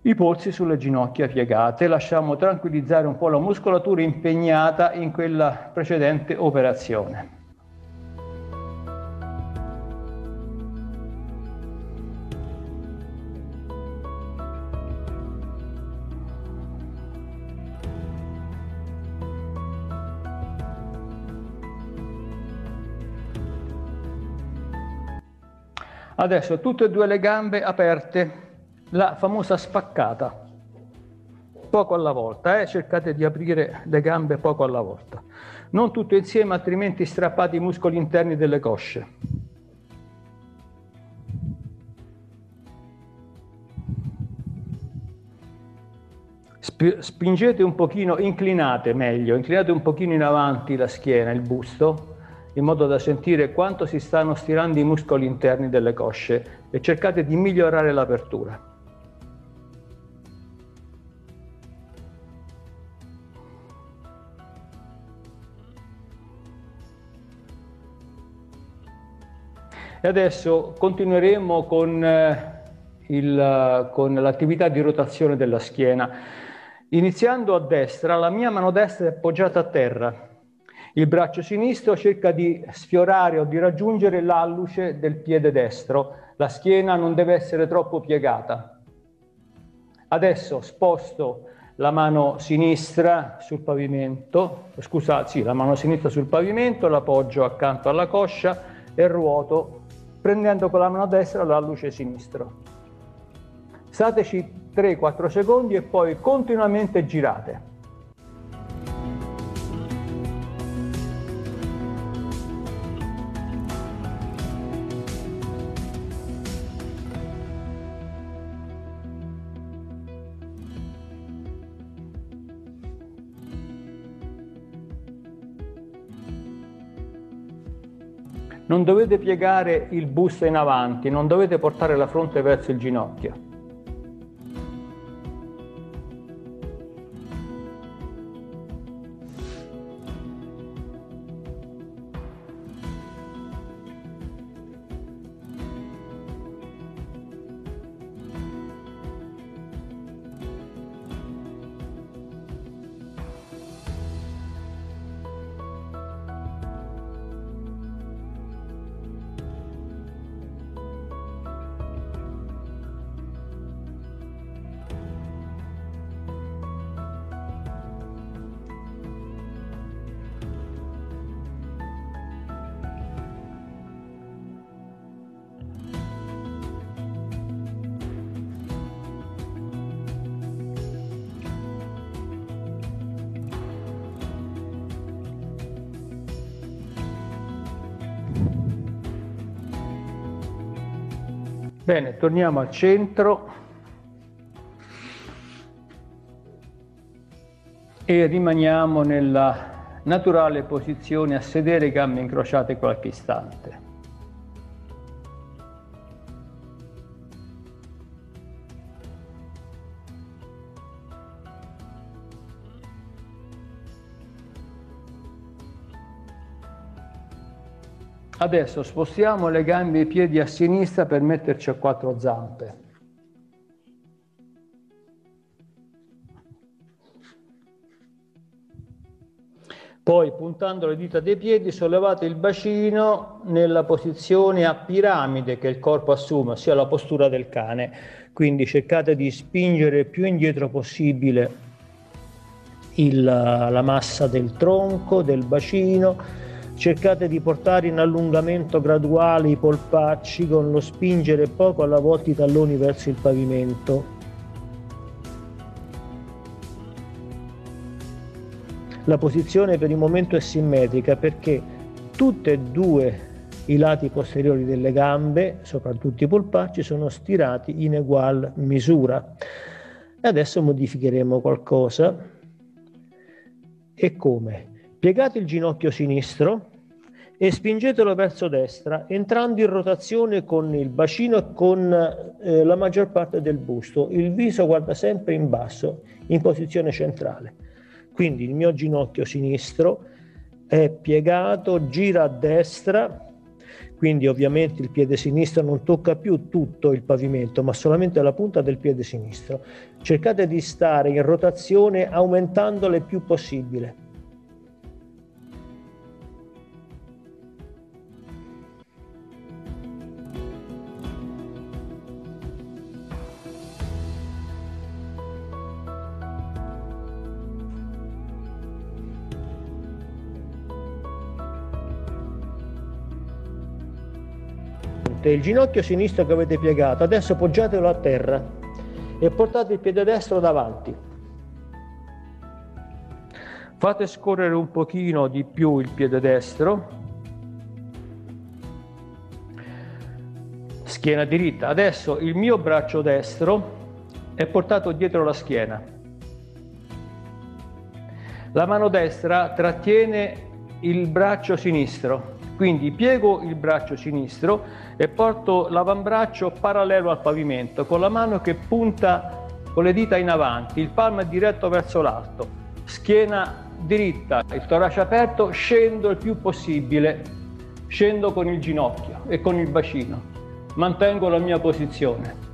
i polsi sulle ginocchia piegate, lasciamo tranquillizzare un po' la muscolatura impegnata in quella precedente operazione. Adesso tutte e due le gambe aperte, la famosa spaccata, poco alla volta, eh? cercate di aprire le gambe poco alla volta. Non tutto insieme, altrimenti strappate i muscoli interni delle cosce. Spingete un pochino, inclinate meglio, inclinate un pochino in avanti la schiena, il busto, in modo da sentire quanto si stanno stirando i muscoli interni delle cosce e cercate di migliorare l'apertura. E adesso continueremo con, eh, il, con l'attività di rotazione della schiena. Iniziando a destra, la mia mano destra è appoggiata a terra, il braccio sinistro cerca di sfiorare o di raggiungere l'alluce del piede destro. La schiena non deve essere troppo piegata. Adesso sposto la mano sinistra sul pavimento, scusa, sì, la mano sinistra sul pavimento, la poggio accanto alla coscia e ruoto prendendo con la mano destra l'alluce sinistro. Stateci 3-4 secondi e poi continuamente girate. Non dovete piegare il busto in avanti, non dovete portare la fronte verso il ginocchio. Bene, torniamo al centro e rimaniamo nella naturale posizione a sedere, gambe incrociate qualche istante. Adesso spostiamo le gambe e i piedi a sinistra per metterci a quattro zampe. Poi puntando le dita dei piedi sollevate il bacino nella posizione a piramide che il corpo assume, ossia la postura del cane. Quindi cercate di spingere più indietro possibile il, la massa del tronco, del bacino, cercate di portare in allungamento graduale i polpacci con lo spingere poco alla volta i talloni verso il pavimento. La posizione per il momento è simmetrica perché tutte e due i lati posteriori delle gambe, soprattutto i polpacci, sono stirati in ugual misura. Adesso modificheremo qualcosa. E come? Piegate il ginocchio sinistro e spingetelo verso destra, entrando in rotazione con il bacino e con eh, la maggior parte del busto. Il viso guarda sempre in basso, in posizione centrale. Quindi il mio ginocchio sinistro è piegato, gira a destra, quindi ovviamente il piede sinistro non tocca più tutto il pavimento, ma solamente la punta del piede sinistro. Cercate di stare in rotazione aumentandole il più possibile. Forte il ginocchio sinistro che avete piegato, adesso poggiatelo a terra e portate il piede destro davanti. Fate scorrere un pochino di più il piede destro. Schiena diritta. Adesso il mio braccio destro è portato dietro la schiena. La mano destra trattiene il braccio sinistro. Quindi piego il braccio sinistro e porto l'avambraccio parallelo al pavimento con la mano che punta con le dita in avanti, il palmo è diretto verso l'alto, schiena diritta, il torace aperto, scendo il più possibile, scendo con il ginocchio e con il bacino, mantengo la mia posizione.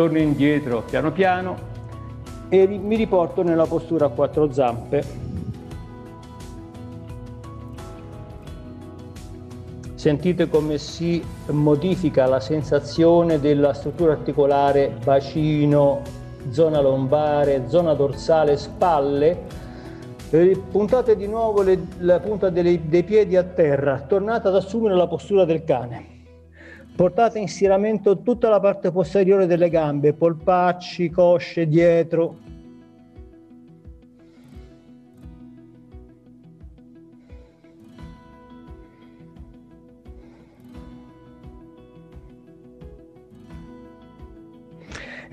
Torno indietro piano piano e mi riporto nella postura a quattro zampe. Sentite come si modifica la sensazione della struttura articolare bacino, zona lombare, zona dorsale, spalle. Puntate di nuovo le, la punta dei, dei piedi a terra, tornate ad assumere la postura del cane. Portate in stiramento tutta la parte posteriore delle gambe, polpacci, cosce, dietro.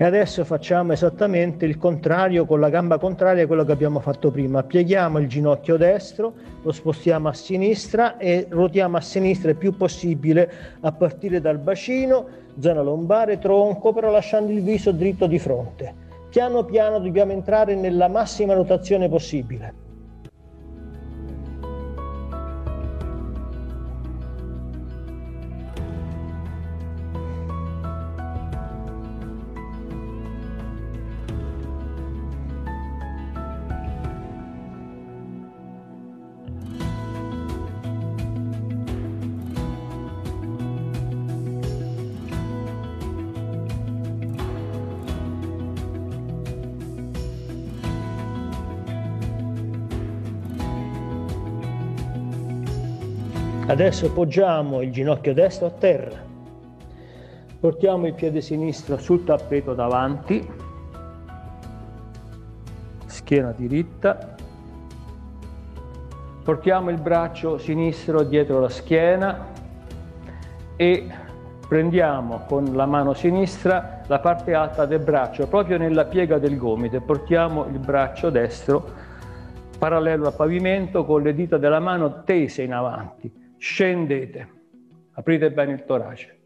E adesso facciamo esattamente il contrario con la gamba contraria a quello che abbiamo fatto prima. Pieghiamo il ginocchio destro, lo spostiamo a sinistra e ruotiamo a sinistra il più possibile a partire dal bacino, zona lombare, tronco, però lasciando il viso dritto di fronte. Piano piano dobbiamo entrare nella massima rotazione possibile. Adesso poggiamo il ginocchio destro a terra, portiamo il piede sinistro sul tappeto davanti, schiena diritta, portiamo il braccio sinistro dietro la schiena e prendiamo con la mano sinistra la parte alta del braccio proprio nella piega del gomito portiamo il braccio destro parallelo al pavimento con le dita della mano tese in avanti scendete, aprite bene il torace.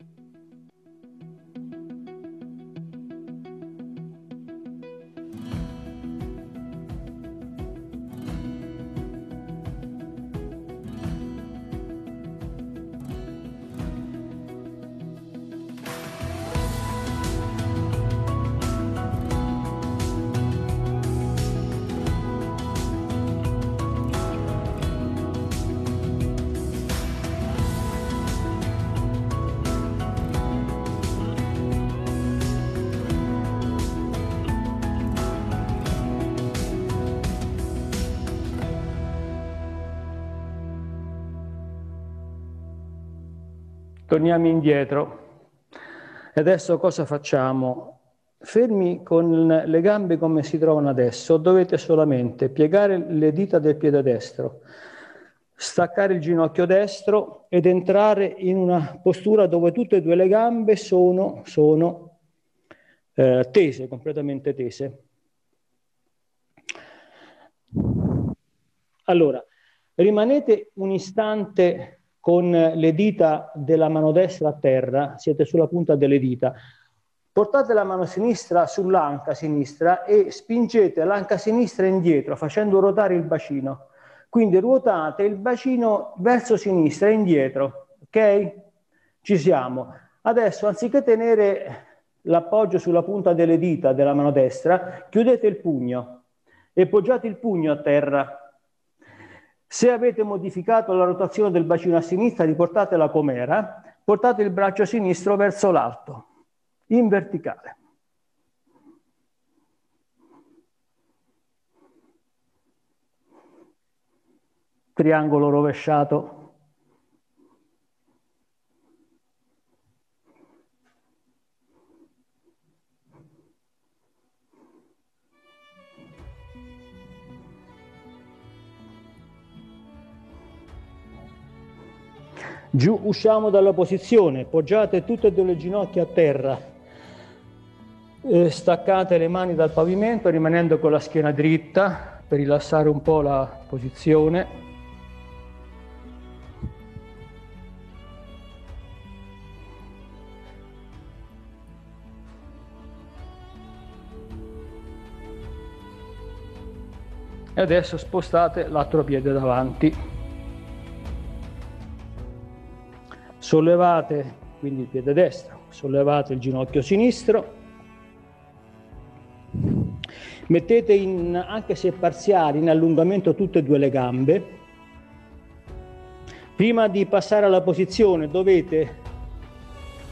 Torniamo indietro. E adesso cosa facciamo? Fermi con le gambe come si trovano adesso, dovete solamente piegare le dita del piede destro, staccare il ginocchio destro ed entrare in una postura dove tutte e due le gambe sono, sono eh, tese, completamente tese. Allora, rimanete un istante con le dita della mano destra a terra, siete sulla punta delle dita. Portate la mano sinistra sull'anca sinistra e spingete l'anca sinistra indietro facendo ruotare il bacino. Quindi ruotate il bacino verso sinistra indietro, ok? Ci siamo. Adesso anziché tenere l'appoggio sulla punta delle dita della mano destra, chiudete il pugno e poggiate il pugno a terra se avete modificato la rotazione del bacino a sinistra, riportatela com'era, portate il braccio sinistro verso l'alto, in verticale. Triangolo rovesciato Giù usciamo dalla posizione, poggiate tutte e due le ginocchia a terra, eh, staccate le mani dal pavimento rimanendo con la schiena dritta per rilassare un po' la posizione. E adesso spostate l'altro piede davanti. Sollevate quindi il piede destro, sollevate il ginocchio sinistro, mettete in, anche se parziali, in allungamento tutte e due le gambe. Prima di passare alla posizione dovete,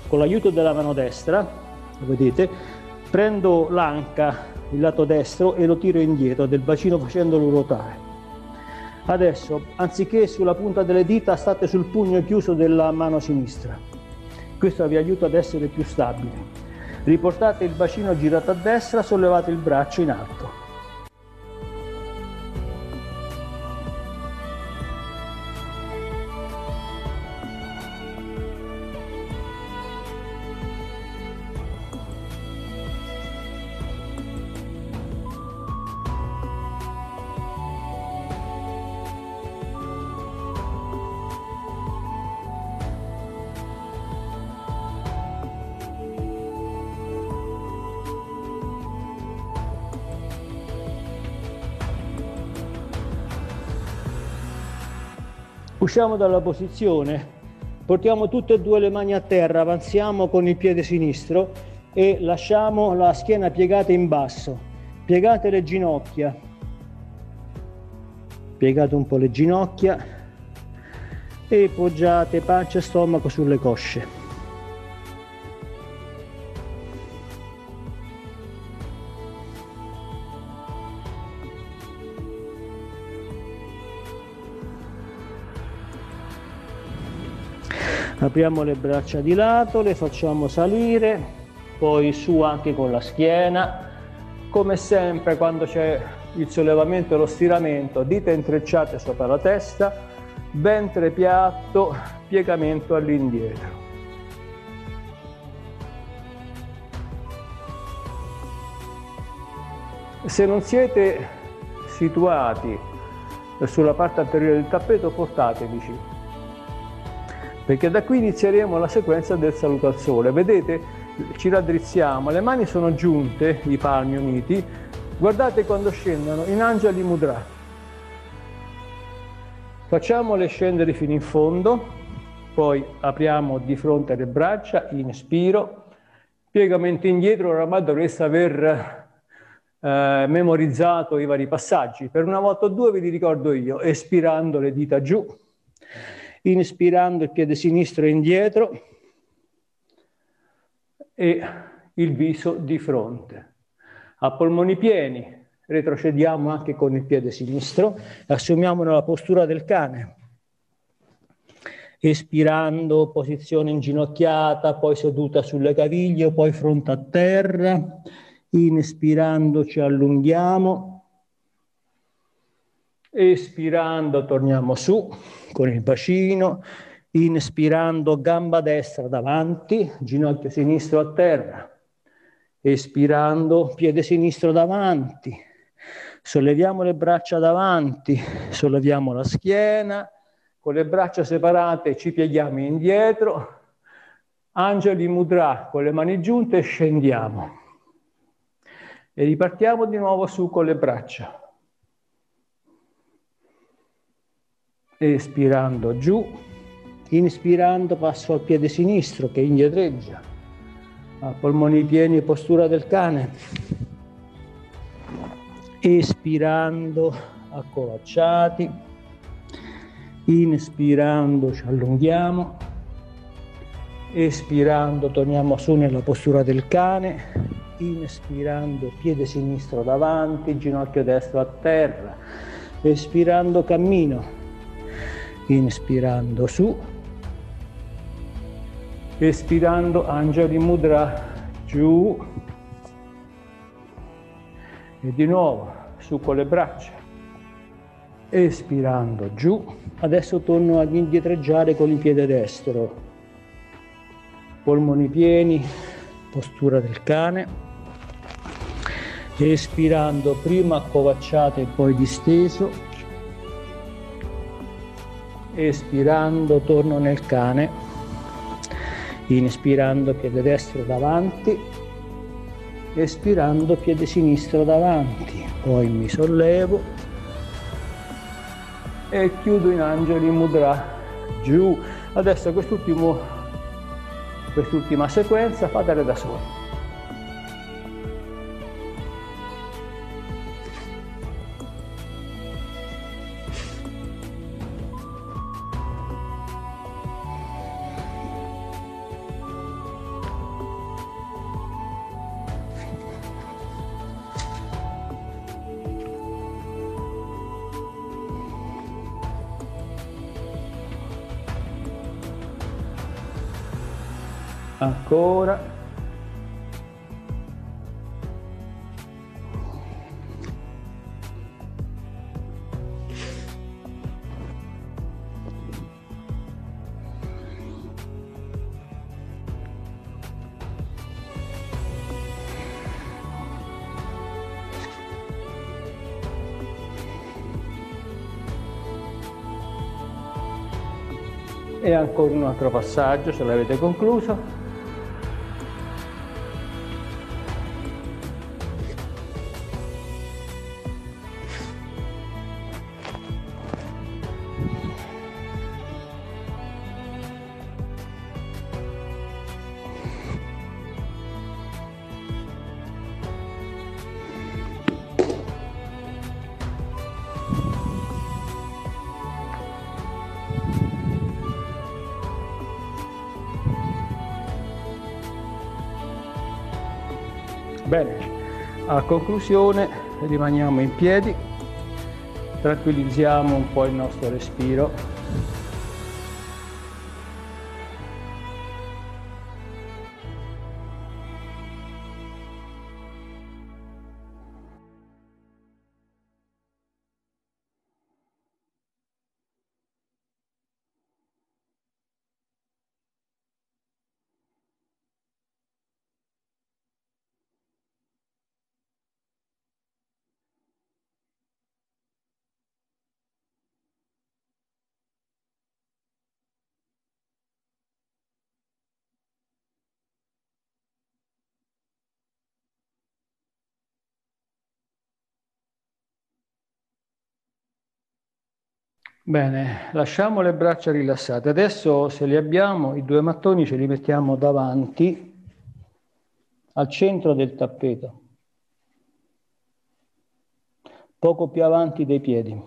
con l'aiuto della mano destra, lo vedete, prendo l'anca, il lato destro e lo tiro indietro del bacino facendolo ruotare. Adesso, anziché sulla punta delle dita, state sul pugno chiuso della mano sinistra. Questo vi aiuta ad essere più stabili. Riportate il bacino girato a destra, sollevate il braccio in alto. Usciamo dalla posizione, portiamo tutte e due le mani a terra, avanziamo con il piede sinistro e lasciamo la schiena piegata in basso. Piegate le ginocchia, piegate un po' le ginocchia e poggiate pancia e stomaco sulle cosce. Apriamo le braccia di lato le facciamo salire poi su anche con la schiena. Come sempre quando c'è il sollevamento e lo stiramento dita intrecciate sopra la testa ventre piatto piegamento all'indietro. Se non siete situati sulla parte anteriore del tappeto portatevici perché da qui inizieremo la sequenza del saluto al sole. Vedete, ci raddrizziamo, le mani sono giunte, i palmi uniti, guardate quando scendono in Anjali Mudra. Facciamole scendere fino in fondo, poi apriamo di fronte alle braccia, inspiro, piegamento indietro, oramai dovreste aver eh, memorizzato i vari passaggi. Per una volta o due ve li ricordo io, espirando le dita giù, inspirando il piede sinistro indietro e il viso di fronte. A polmoni pieni retrocediamo anche con il piede sinistro, assumiamo la postura del cane. espirando posizione inginocchiata, poi seduta sulle caviglie, poi fronte a terra, inspirando ci allunghiamo, espirando torniamo su con il bacino, inspirando gamba destra davanti, ginocchio sinistro a terra, espirando piede sinistro davanti, solleviamo le braccia davanti, solleviamo la schiena, con le braccia separate ci pieghiamo indietro, angeli mudra, con le mani giunte scendiamo. E ripartiamo di nuovo su con le braccia. Espirando giù, inspirando passo al piede sinistro che indietreggia, a polmoni pieni, postura del cane. Espirando, accovacciati Inspirando ci allunghiamo, espirando torniamo su nella postura del cane, inspirando piede sinistro davanti, ginocchio destro a terra, espirando cammino, inspirando su, espirando angeli mudra giù e di nuovo su con le braccia, espirando giù Adesso torno ad indietreggiare con il piede destro. Polmoni pieni, postura del cane. Espirando prima accovacciato e poi disteso. Espirando torno nel cane. Inspirando piede destro davanti. Espirando piede sinistro davanti. Poi mi sollevo e chiudo in angeli mudra giù. Adesso quest'ultima sequenza fatela da soli. Ancora. E ancora un altro passaggio se l'avete concluso conclusione rimaniamo in piedi, tranquillizziamo un po' il nostro respiro Bene, lasciamo le braccia rilassate. Adesso se li abbiamo, i due mattoni ce li mettiamo davanti al centro del tappeto, poco più avanti dei piedi.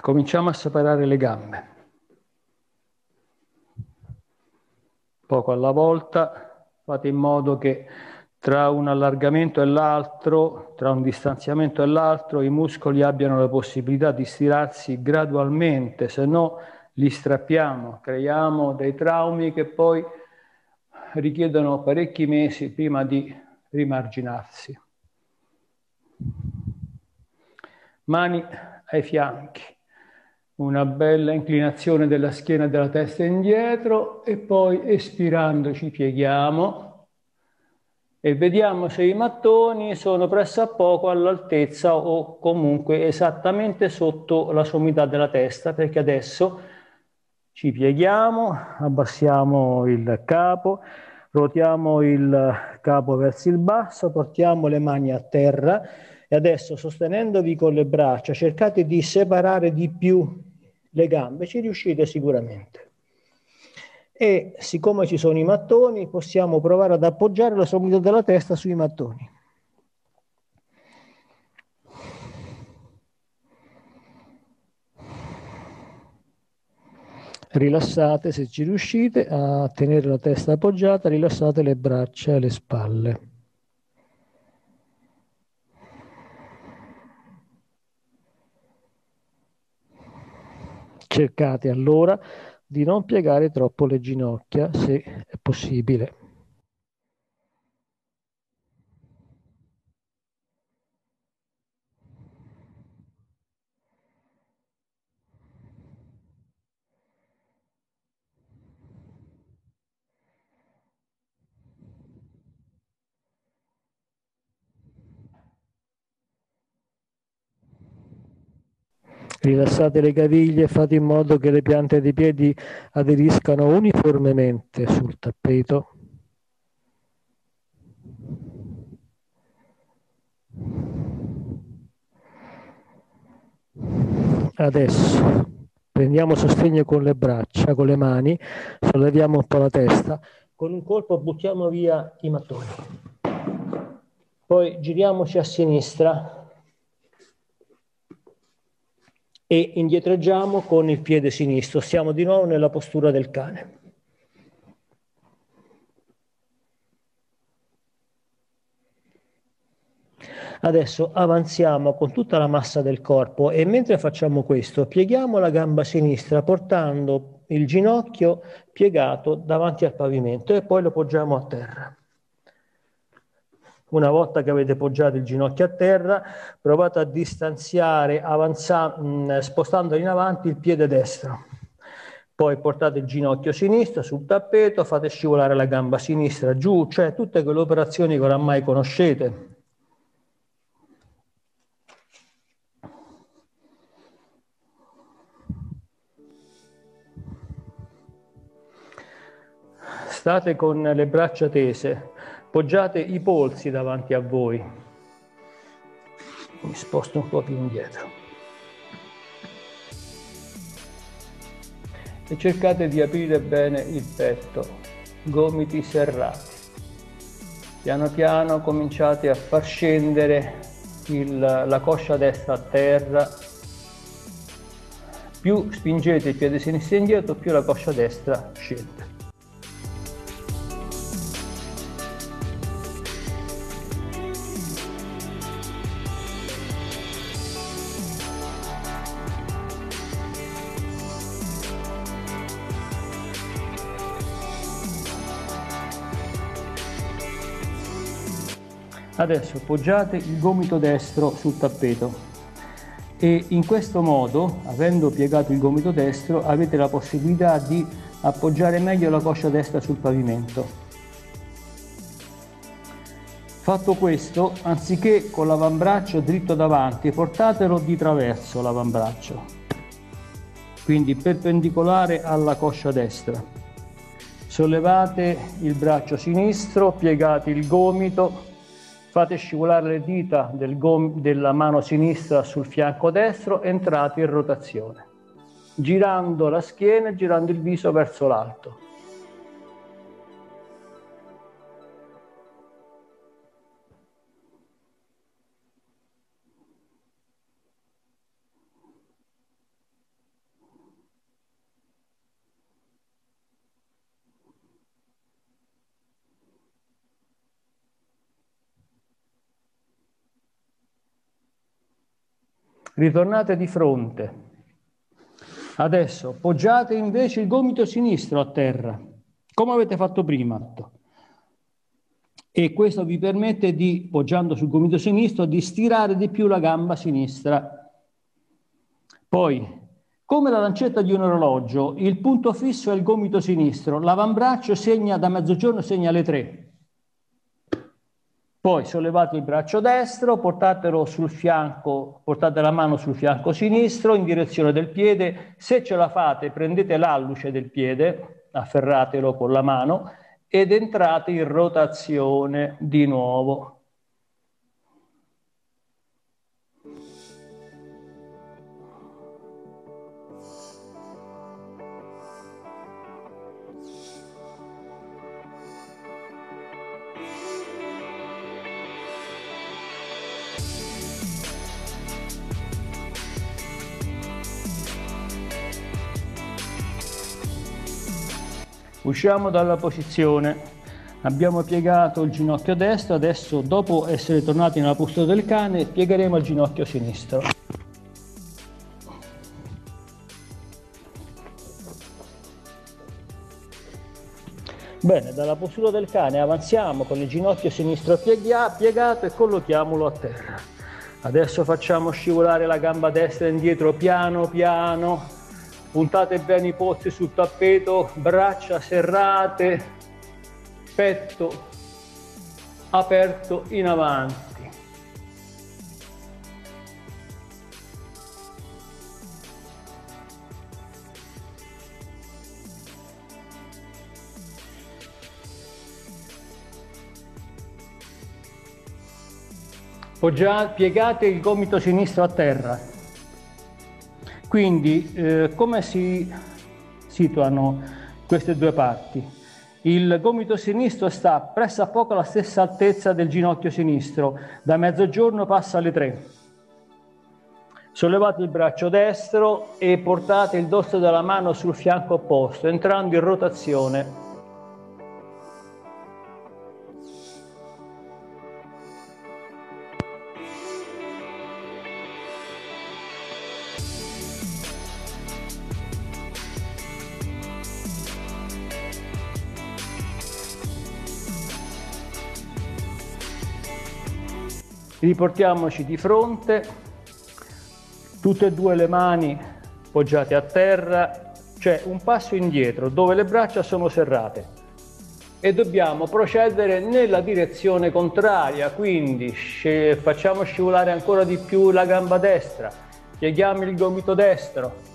Cominciamo a separare le gambe. Poco alla volta, fate in modo che tra un allargamento e l'altro, tra un distanziamento e l'altro, i muscoli abbiano la possibilità di stirarsi gradualmente, se no li strappiamo, creiamo dei traumi che poi richiedono parecchi mesi prima di rimarginarsi. Mani ai fianchi, una bella inclinazione della schiena e della testa indietro e poi espirando ci pieghiamo e vediamo se i mattoni sono presso a poco all'altezza o comunque esattamente sotto la sommità della testa perché adesso ci pieghiamo, abbassiamo il capo, ruotiamo il capo verso il basso, portiamo le mani a terra e adesso sostenendovi con le braccia cercate di separare di più le gambe, ci riuscite sicuramente e siccome ci sono i mattoni possiamo provare ad appoggiare la sommità della testa sui mattoni. Rilassate se ci riuscite a tenere la testa appoggiata, rilassate le braccia e le spalle. Cercate allora di non piegare troppo le ginocchia se è possibile. Rilassate le caviglie, fate in modo che le piante dei piedi aderiscano uniformemente sul tappeto. Adesso prendiamo sostegno con le braccia, con le mani, solleviamo un po' la testa, con un colpo buttiamo via i mattoni. Poi giriamoci a sinistra e indietreggiamo con il piede sinistro. Siamo di nuovo nella postura del cane. Adesso avanziamo con tutta la massa del corpo e mentre facciamo questo pieghiamo la gamba sinistra portando il ginocchio piegato davanti al pavimento e poi lo poggiamo a terra. Una volta che avete poggiato il ginocchio a terra, provate a distanziare, avanzare, mh, spostando in avanti il piede destro. Poi portate il ginocchio sinistro sul tappeto, fate scivolare la gamba sinistra giù, cioè tutte quelle operazioni che oramai conoscete. State con le braccia tese, Poggiate i polsi davanti a voi. Mi sposto un po' più indietro. E cercate di aprire bene il petto, gomiti serrati. Piano piano cominciate a far scendere il, la coscia destra a terra. Più spingete il piede sinistro indietro, più la coscia destra scende. Adesso appoggiate il gomito destro sul tappeto e in questo modo, avendo piegato il gomito destro, avete la possibilità di appoggiare meglio la coscia destra sul pavimento. Fatto questo, anziché con l'avambraccio dritto davanti, portatelo di traverso l'avambraccio, quindi perpendicolare alla coscia destra. Sollevate il braccio sinistro, piegate il gomito, Fate scivolare le dita del della mano sinistra sul fianco destro, entrate in rotazione, girando la schiena e girando il viso verso l'alto. Ritornate di fronte. Adesso poggiate invece il gomito sinistro a terra, come avete fatto prima. E questo vi permette di, poggiando sul gomito sinistro, di stirare di più la gamba sinistra. Poi, come la lancetta di un orologio, il punto fisso è il gomito sinistro, l'avambraccio segna da mezzogiorno segna le tre. Poi sollevate il braccio destro, portatelo sul fianco, portate la mano sul fianco sinistro in direzione del piede. Se ce la fate, prendete l'alluce del piede, afferratelo con la mano ed entrate in rotazione di nuovo. Usciamo dalla posizione, abbiamo piegato il ginocchio destro, adesso dopo essere tornati nella postura del cane piegheremo il ginocchio sinistro. Bene, dalla postura del cane avanziamo con il ginocchio sinistro piegato e collochiamolo a terra. Adesso facciamo scivolare la gamba destra indietro piano piano, puntate bene i pozzi sul tappeto, braccia serrate, petto aperto in avanti. Poggiate, piegate il gomito sinistro a terra, quindi eh, come si situano queste due parti? Il gomito sinistro sta presso a poco alla stessa altezza del ginocchio sinistro, da mezzogiorno passa alle tre. Sollevate il braccio destro e portate il dorso della mano sul fianco opposto, entrando in rotazione riportiamoci di fronte, tutte e due le mani poggiate a terra, cioè un passo indietro dove le braccia sono serrate. E dobbiamo procedere nella direzione contraria, quindi facciamo scivolare ancora di più la gamba destra, pieghiamo il gomito destro.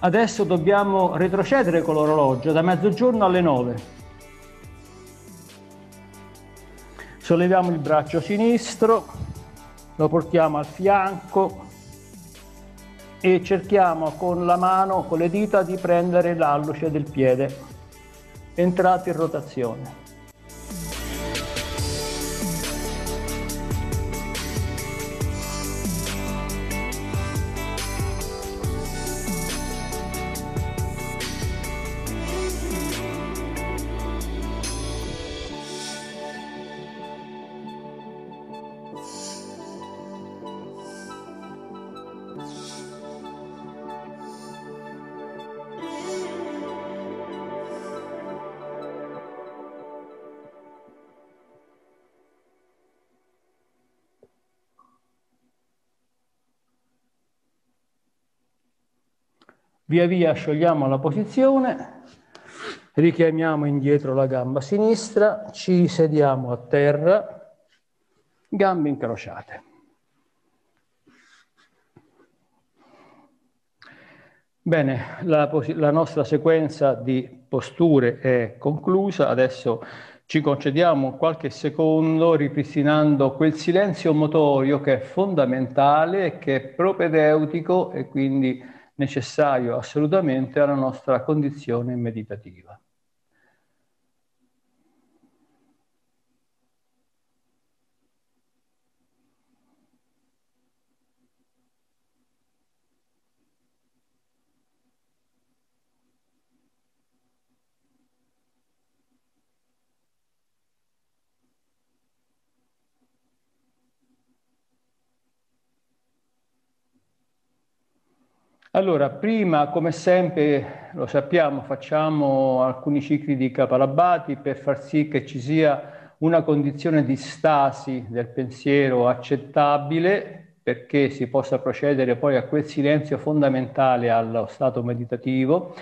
Adesso dobbiamo retrocedere con l'orologio da mezzogiorno alle 9 solleviamo il braccio sinistro, lo portiamo al fianco e cerchiamo con la mano, con le dita, di prendere l'alluce del piede. Entrate in rotazione. Via via sciogliamo la posizione, richiamiamo indietro la gamba sinistra, ci sediamo a terra, gambe incrociate. Bene, la, la, nostra sequenza di posture è conclusa, adesso ci concediamo qualche secondo ripristinando quel silenzio motorio che è fondamentale, che è propedeutico e quindi necessario assolutamente alla nostra condizione meditativa. Allora, prima, come sempre, lo sappiamo, facciamo alcuni cicli di Kapalabhati per far sì che ci sia una condizione di stasi del pensiero accettabile perché si possa procedere poi a quel silenzio fondamentale allo stato meditativo.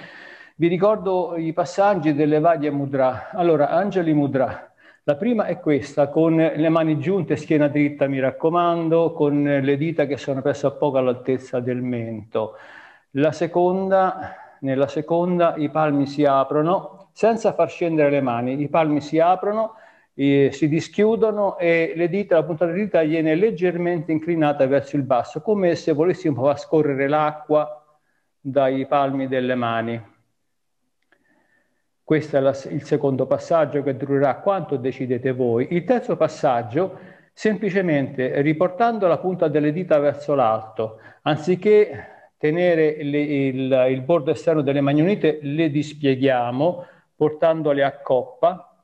Vi ricordo i passaggi delle varie mudra. Allora, Angeli Mudra. La prima è questa, con le mani giunte, schiena dritta, mi raccomando, con le dita che sono presso a poco all'altezza del mento. La seconda, nella seconda i palmi si aprono senza far scendere le mani, i palmi si aprono, eh, si dischiudono e le dita, la punta delle dita viene leggermente inclinata verso il basso, come se volessimo far scorrere l'acqua dai palmi delle mani. Questo è la, il secondo passaggio che durerà quanto decidete voi. Il terzo passaggio, semplicemente riportando la punta delle dita verso l'alto, anziché tenere le, il, il bordo esterno delle mani unite, le dispieghiamo portandole a coppa,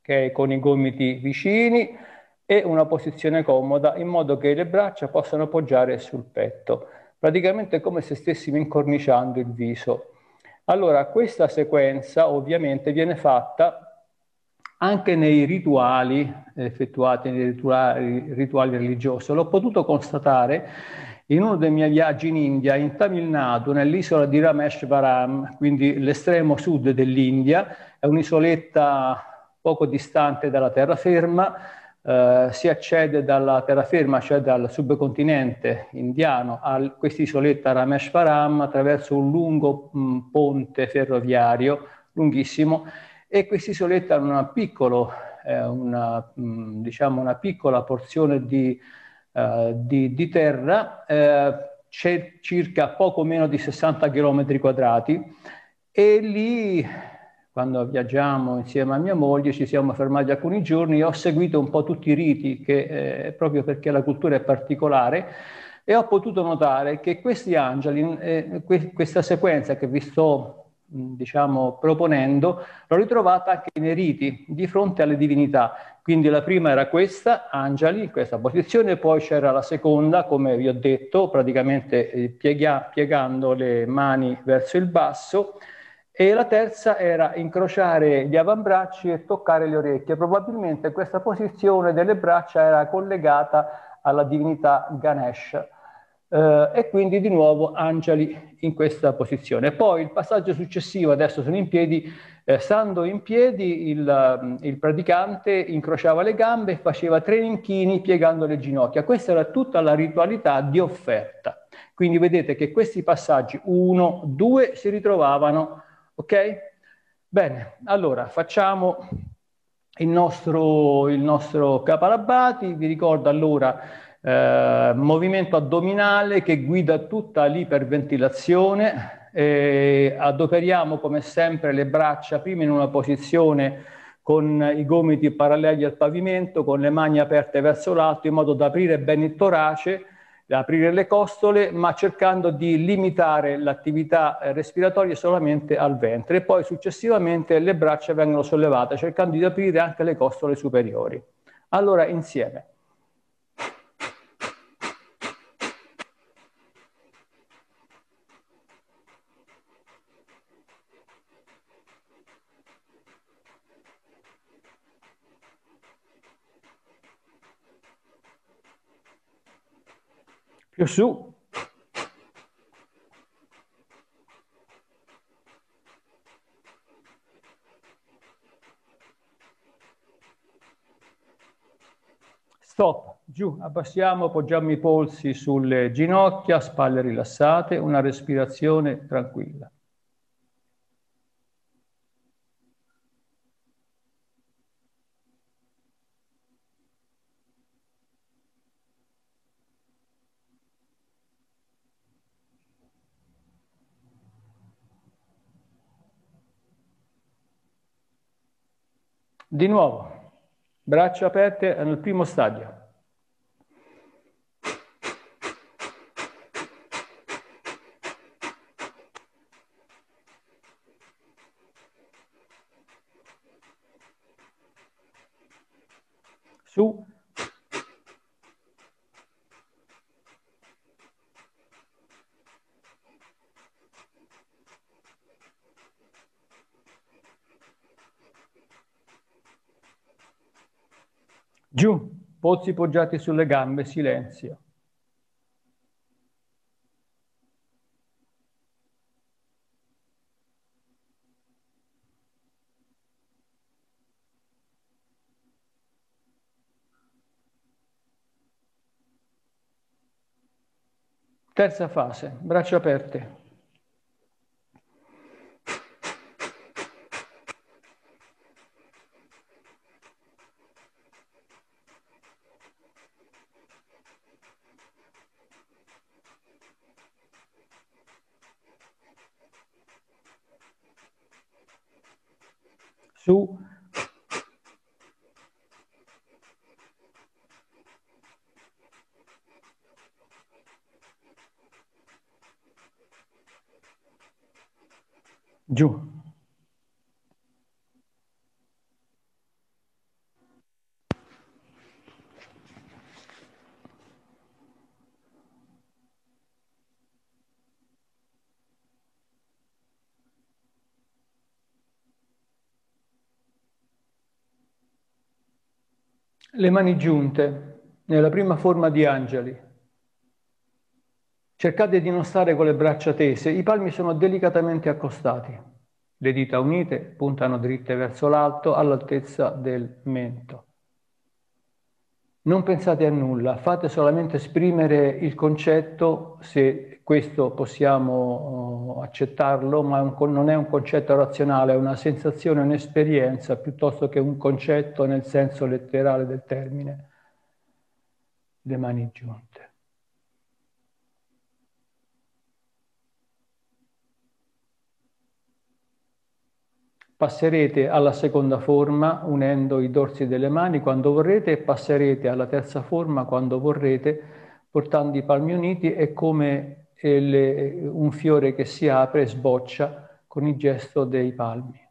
okay, con i gomiti vicini e una posizione comoda in modo che le braccia possano appoggiare sul petto. Praticamente come se stessimo incorniciando il viso. Allora, questa sequenza ovviamente viene fatta anche nei rituali effettuati nei rituali, rituali religiosi. L'ho potuto constatare in uno dei miei viaggi in India, in Tamil Nadu, nell'isola di Rameshvaram, quindi l'estremo sud dell'India, è un'isoletta poco distante dalla terraferma, eh, si accede dalla terraferma, cioè dal subcontinente indiano, a questa isoletta Rameshvaram attraverso un lungo mh, ponte ferroviario, lunghissimo, e questa isoletta ha una, eh, una, mh, diciamo una piccola porzione di eh, di, di, terra, eh, c'è circa poco meno di 60 km quadrati. E lì quando viaggiamo insieme a mia moglie ci siamo fermati alcuni giorni e ho seguito un po' tutti i riti che, eh, proprio perché la cultura è particolare e ho potuto notare che questi angeli, eh, que- questa sequenza che vi sto diciamo, proponendo, l'ho ritrovata anche nei riti, di fronte alle divinità. Quindi la prima era questa, angeli, questa posizione, poi c'era la seconda, come vi ho detto, praticamente eh, piega, piegando le mani verso il basso, e la terza era incrociare gli avambracci e toccare le orecchie. Probabilmente questa posizione delle braccia era collegata alla divinità Ganesh eh, e quindi di nuovo angeli in questa posizione. Poi il passaggio successivo, adesso sono in piedi, eh, stando in piedi il, il, praticante incrociava le gambe e faceva tre inchini piegando le ginocchia. Questa era tutta la ritualità di offerta. Quindi vedete che questi passaggi, uno, due, si ritrovavano, ok? Bene, allora facciamo il nostro, il nostro Kapalabhati, vi ricordo allora eh, movimento addominale che guida tutta l'iperventilazione. Eh, adoperiamo come sempre le braccia prima in una posizione con i gomiti paralleli al pavimento, con le mani aperte verso l'alto, in modo da aprire bene il torace, aprire le costole, ma cercando di limitare l'attività respiratoria solamente al ventre. E poi successivamente le braccia vengono sollevate, cercando di aprire anche le costole superiori. Allora, insieme. Più su. Stop, giù, abbassiamo, appoggiamo i polsi sulle ginocchia, spalle rilassate, una respirazione tranquilla. Di nuovo, braccia aperte nel primo stadio. Su. Polsi poggiati sulle gambe, silenzio. Terza fase, braccia aperte. Su Giù. Le mani giunte nella prima forma di angeli. Cercate di non stare con le braccia tese, i palmi sono delicatamente accostati. Le dita unite puntano dritte verso l'alto all'altezza del mento. Non pensate a nulla, fate solamente esprimere il concetto, se questo possiamo oh, accettarlo, ma non è un concetto razionale, è una sensazione, un'esperienza, piuttosto che un concetto nel senso letterale del termine. Le mani giunte. Passerete alla seconda forma unendo i dorsi delle mani quando vorrete e passerete alla terza forma quando vorrete portando i palmi uniti è come un fiore che si apre e sboccia con il gesto dei palmi.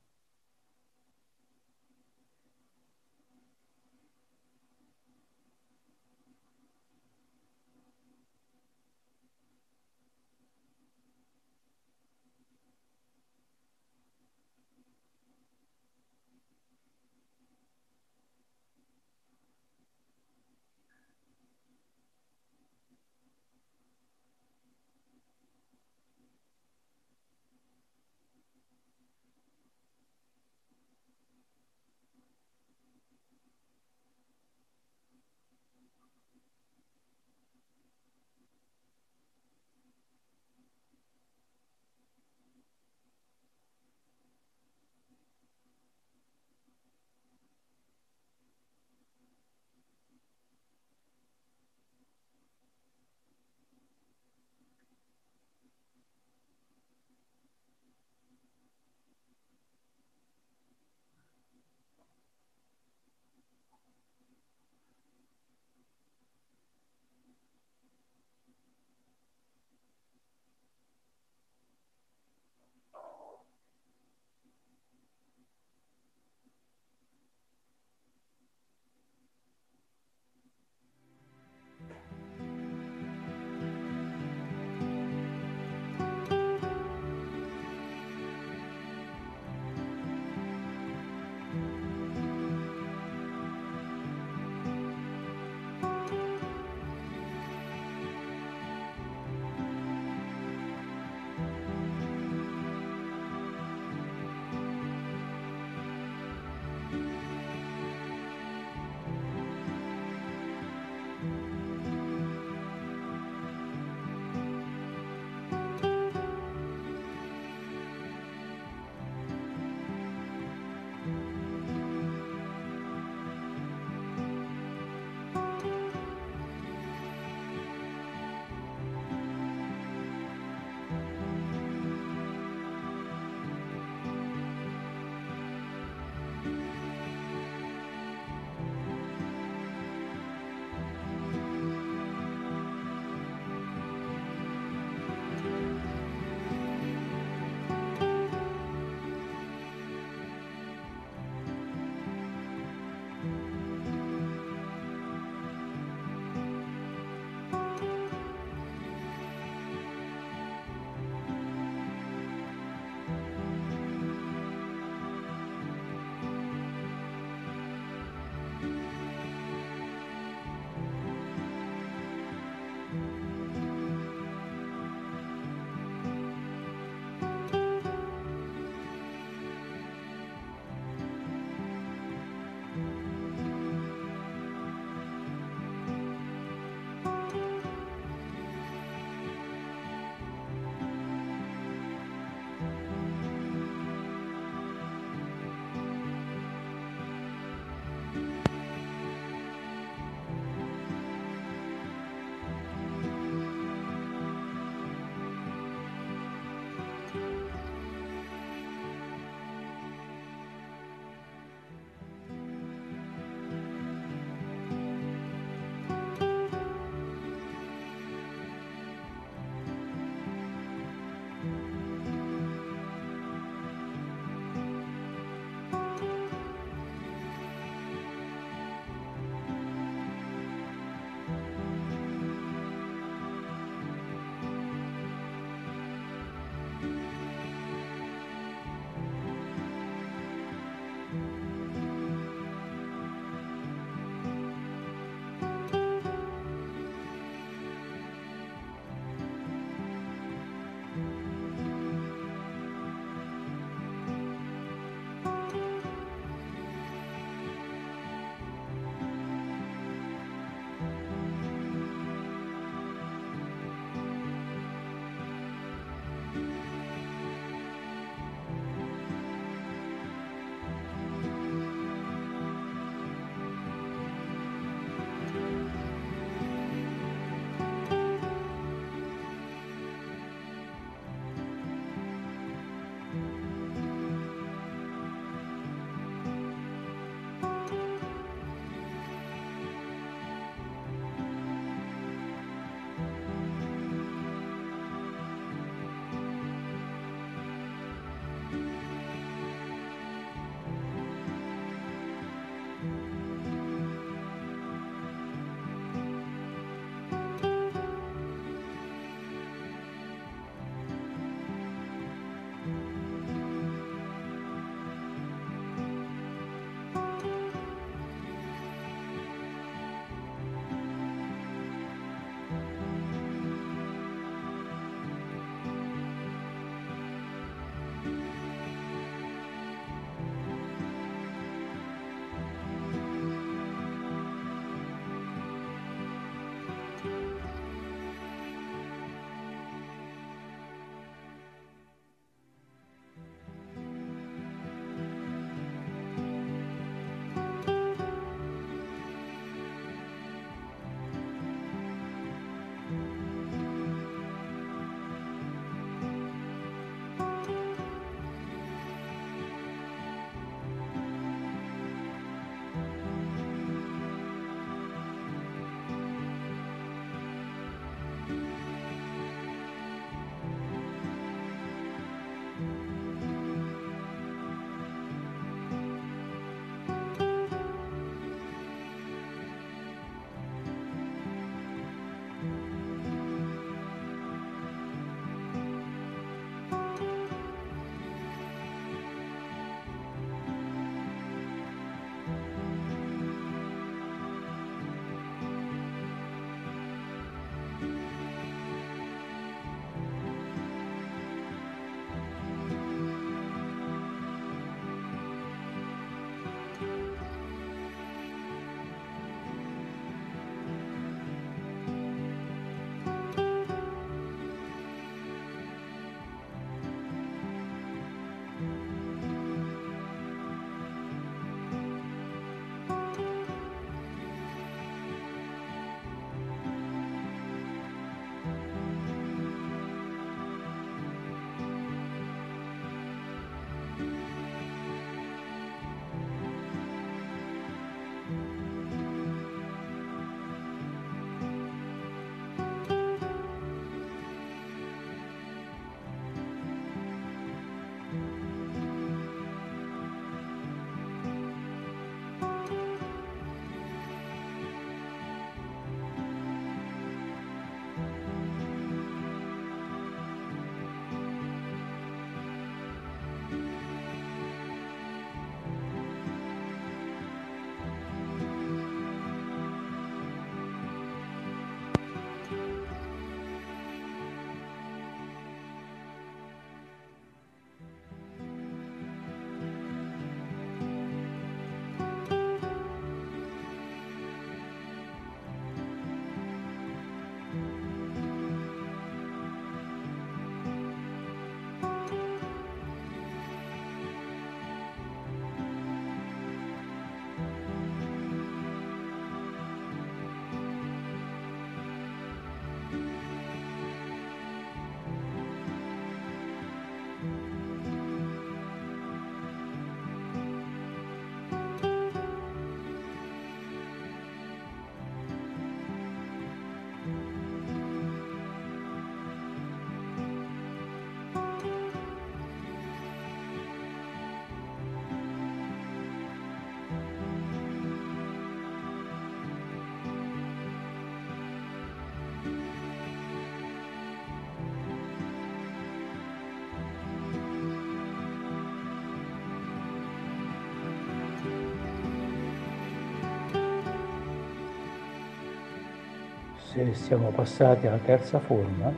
Se siamo passati alla terza forma,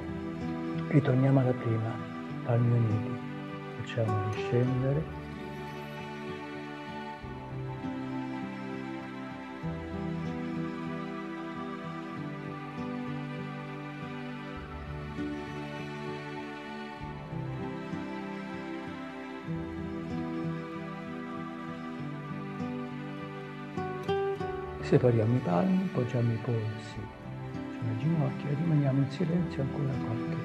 ritorniamo alla prima, palmi uniti, facciamo riscendere Separiamo i palmi, poggiamo i polsi ginocchia e rimaniamo in silenzio ancora qualche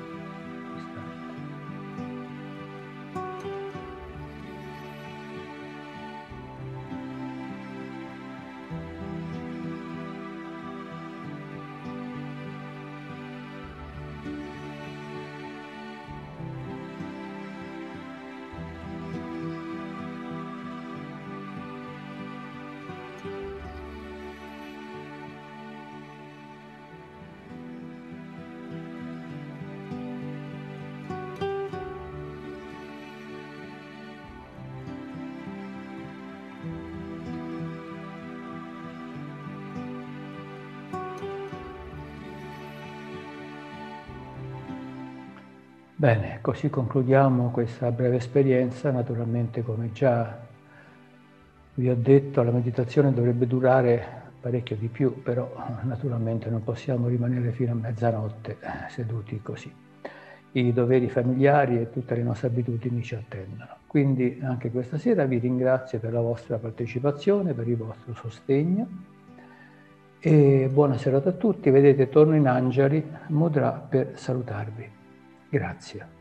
Bene, così concludiamo questa breve esperienza. Naturalmente, come già vi ho detto, la meditazione dovrebbe durare parecchio di più, però naturalmente non possiamo rimanere fino a mezzanotte seduti così. I doveri familiari e tutte le nostre abitudini ci attendono. Quindi anche questa sera vi ringrazio per la vostra partecipazione, per il vostro sostegno e buona serata a tutti. Vedete, torno in Angeli Mudra per salutarvi. Grazie.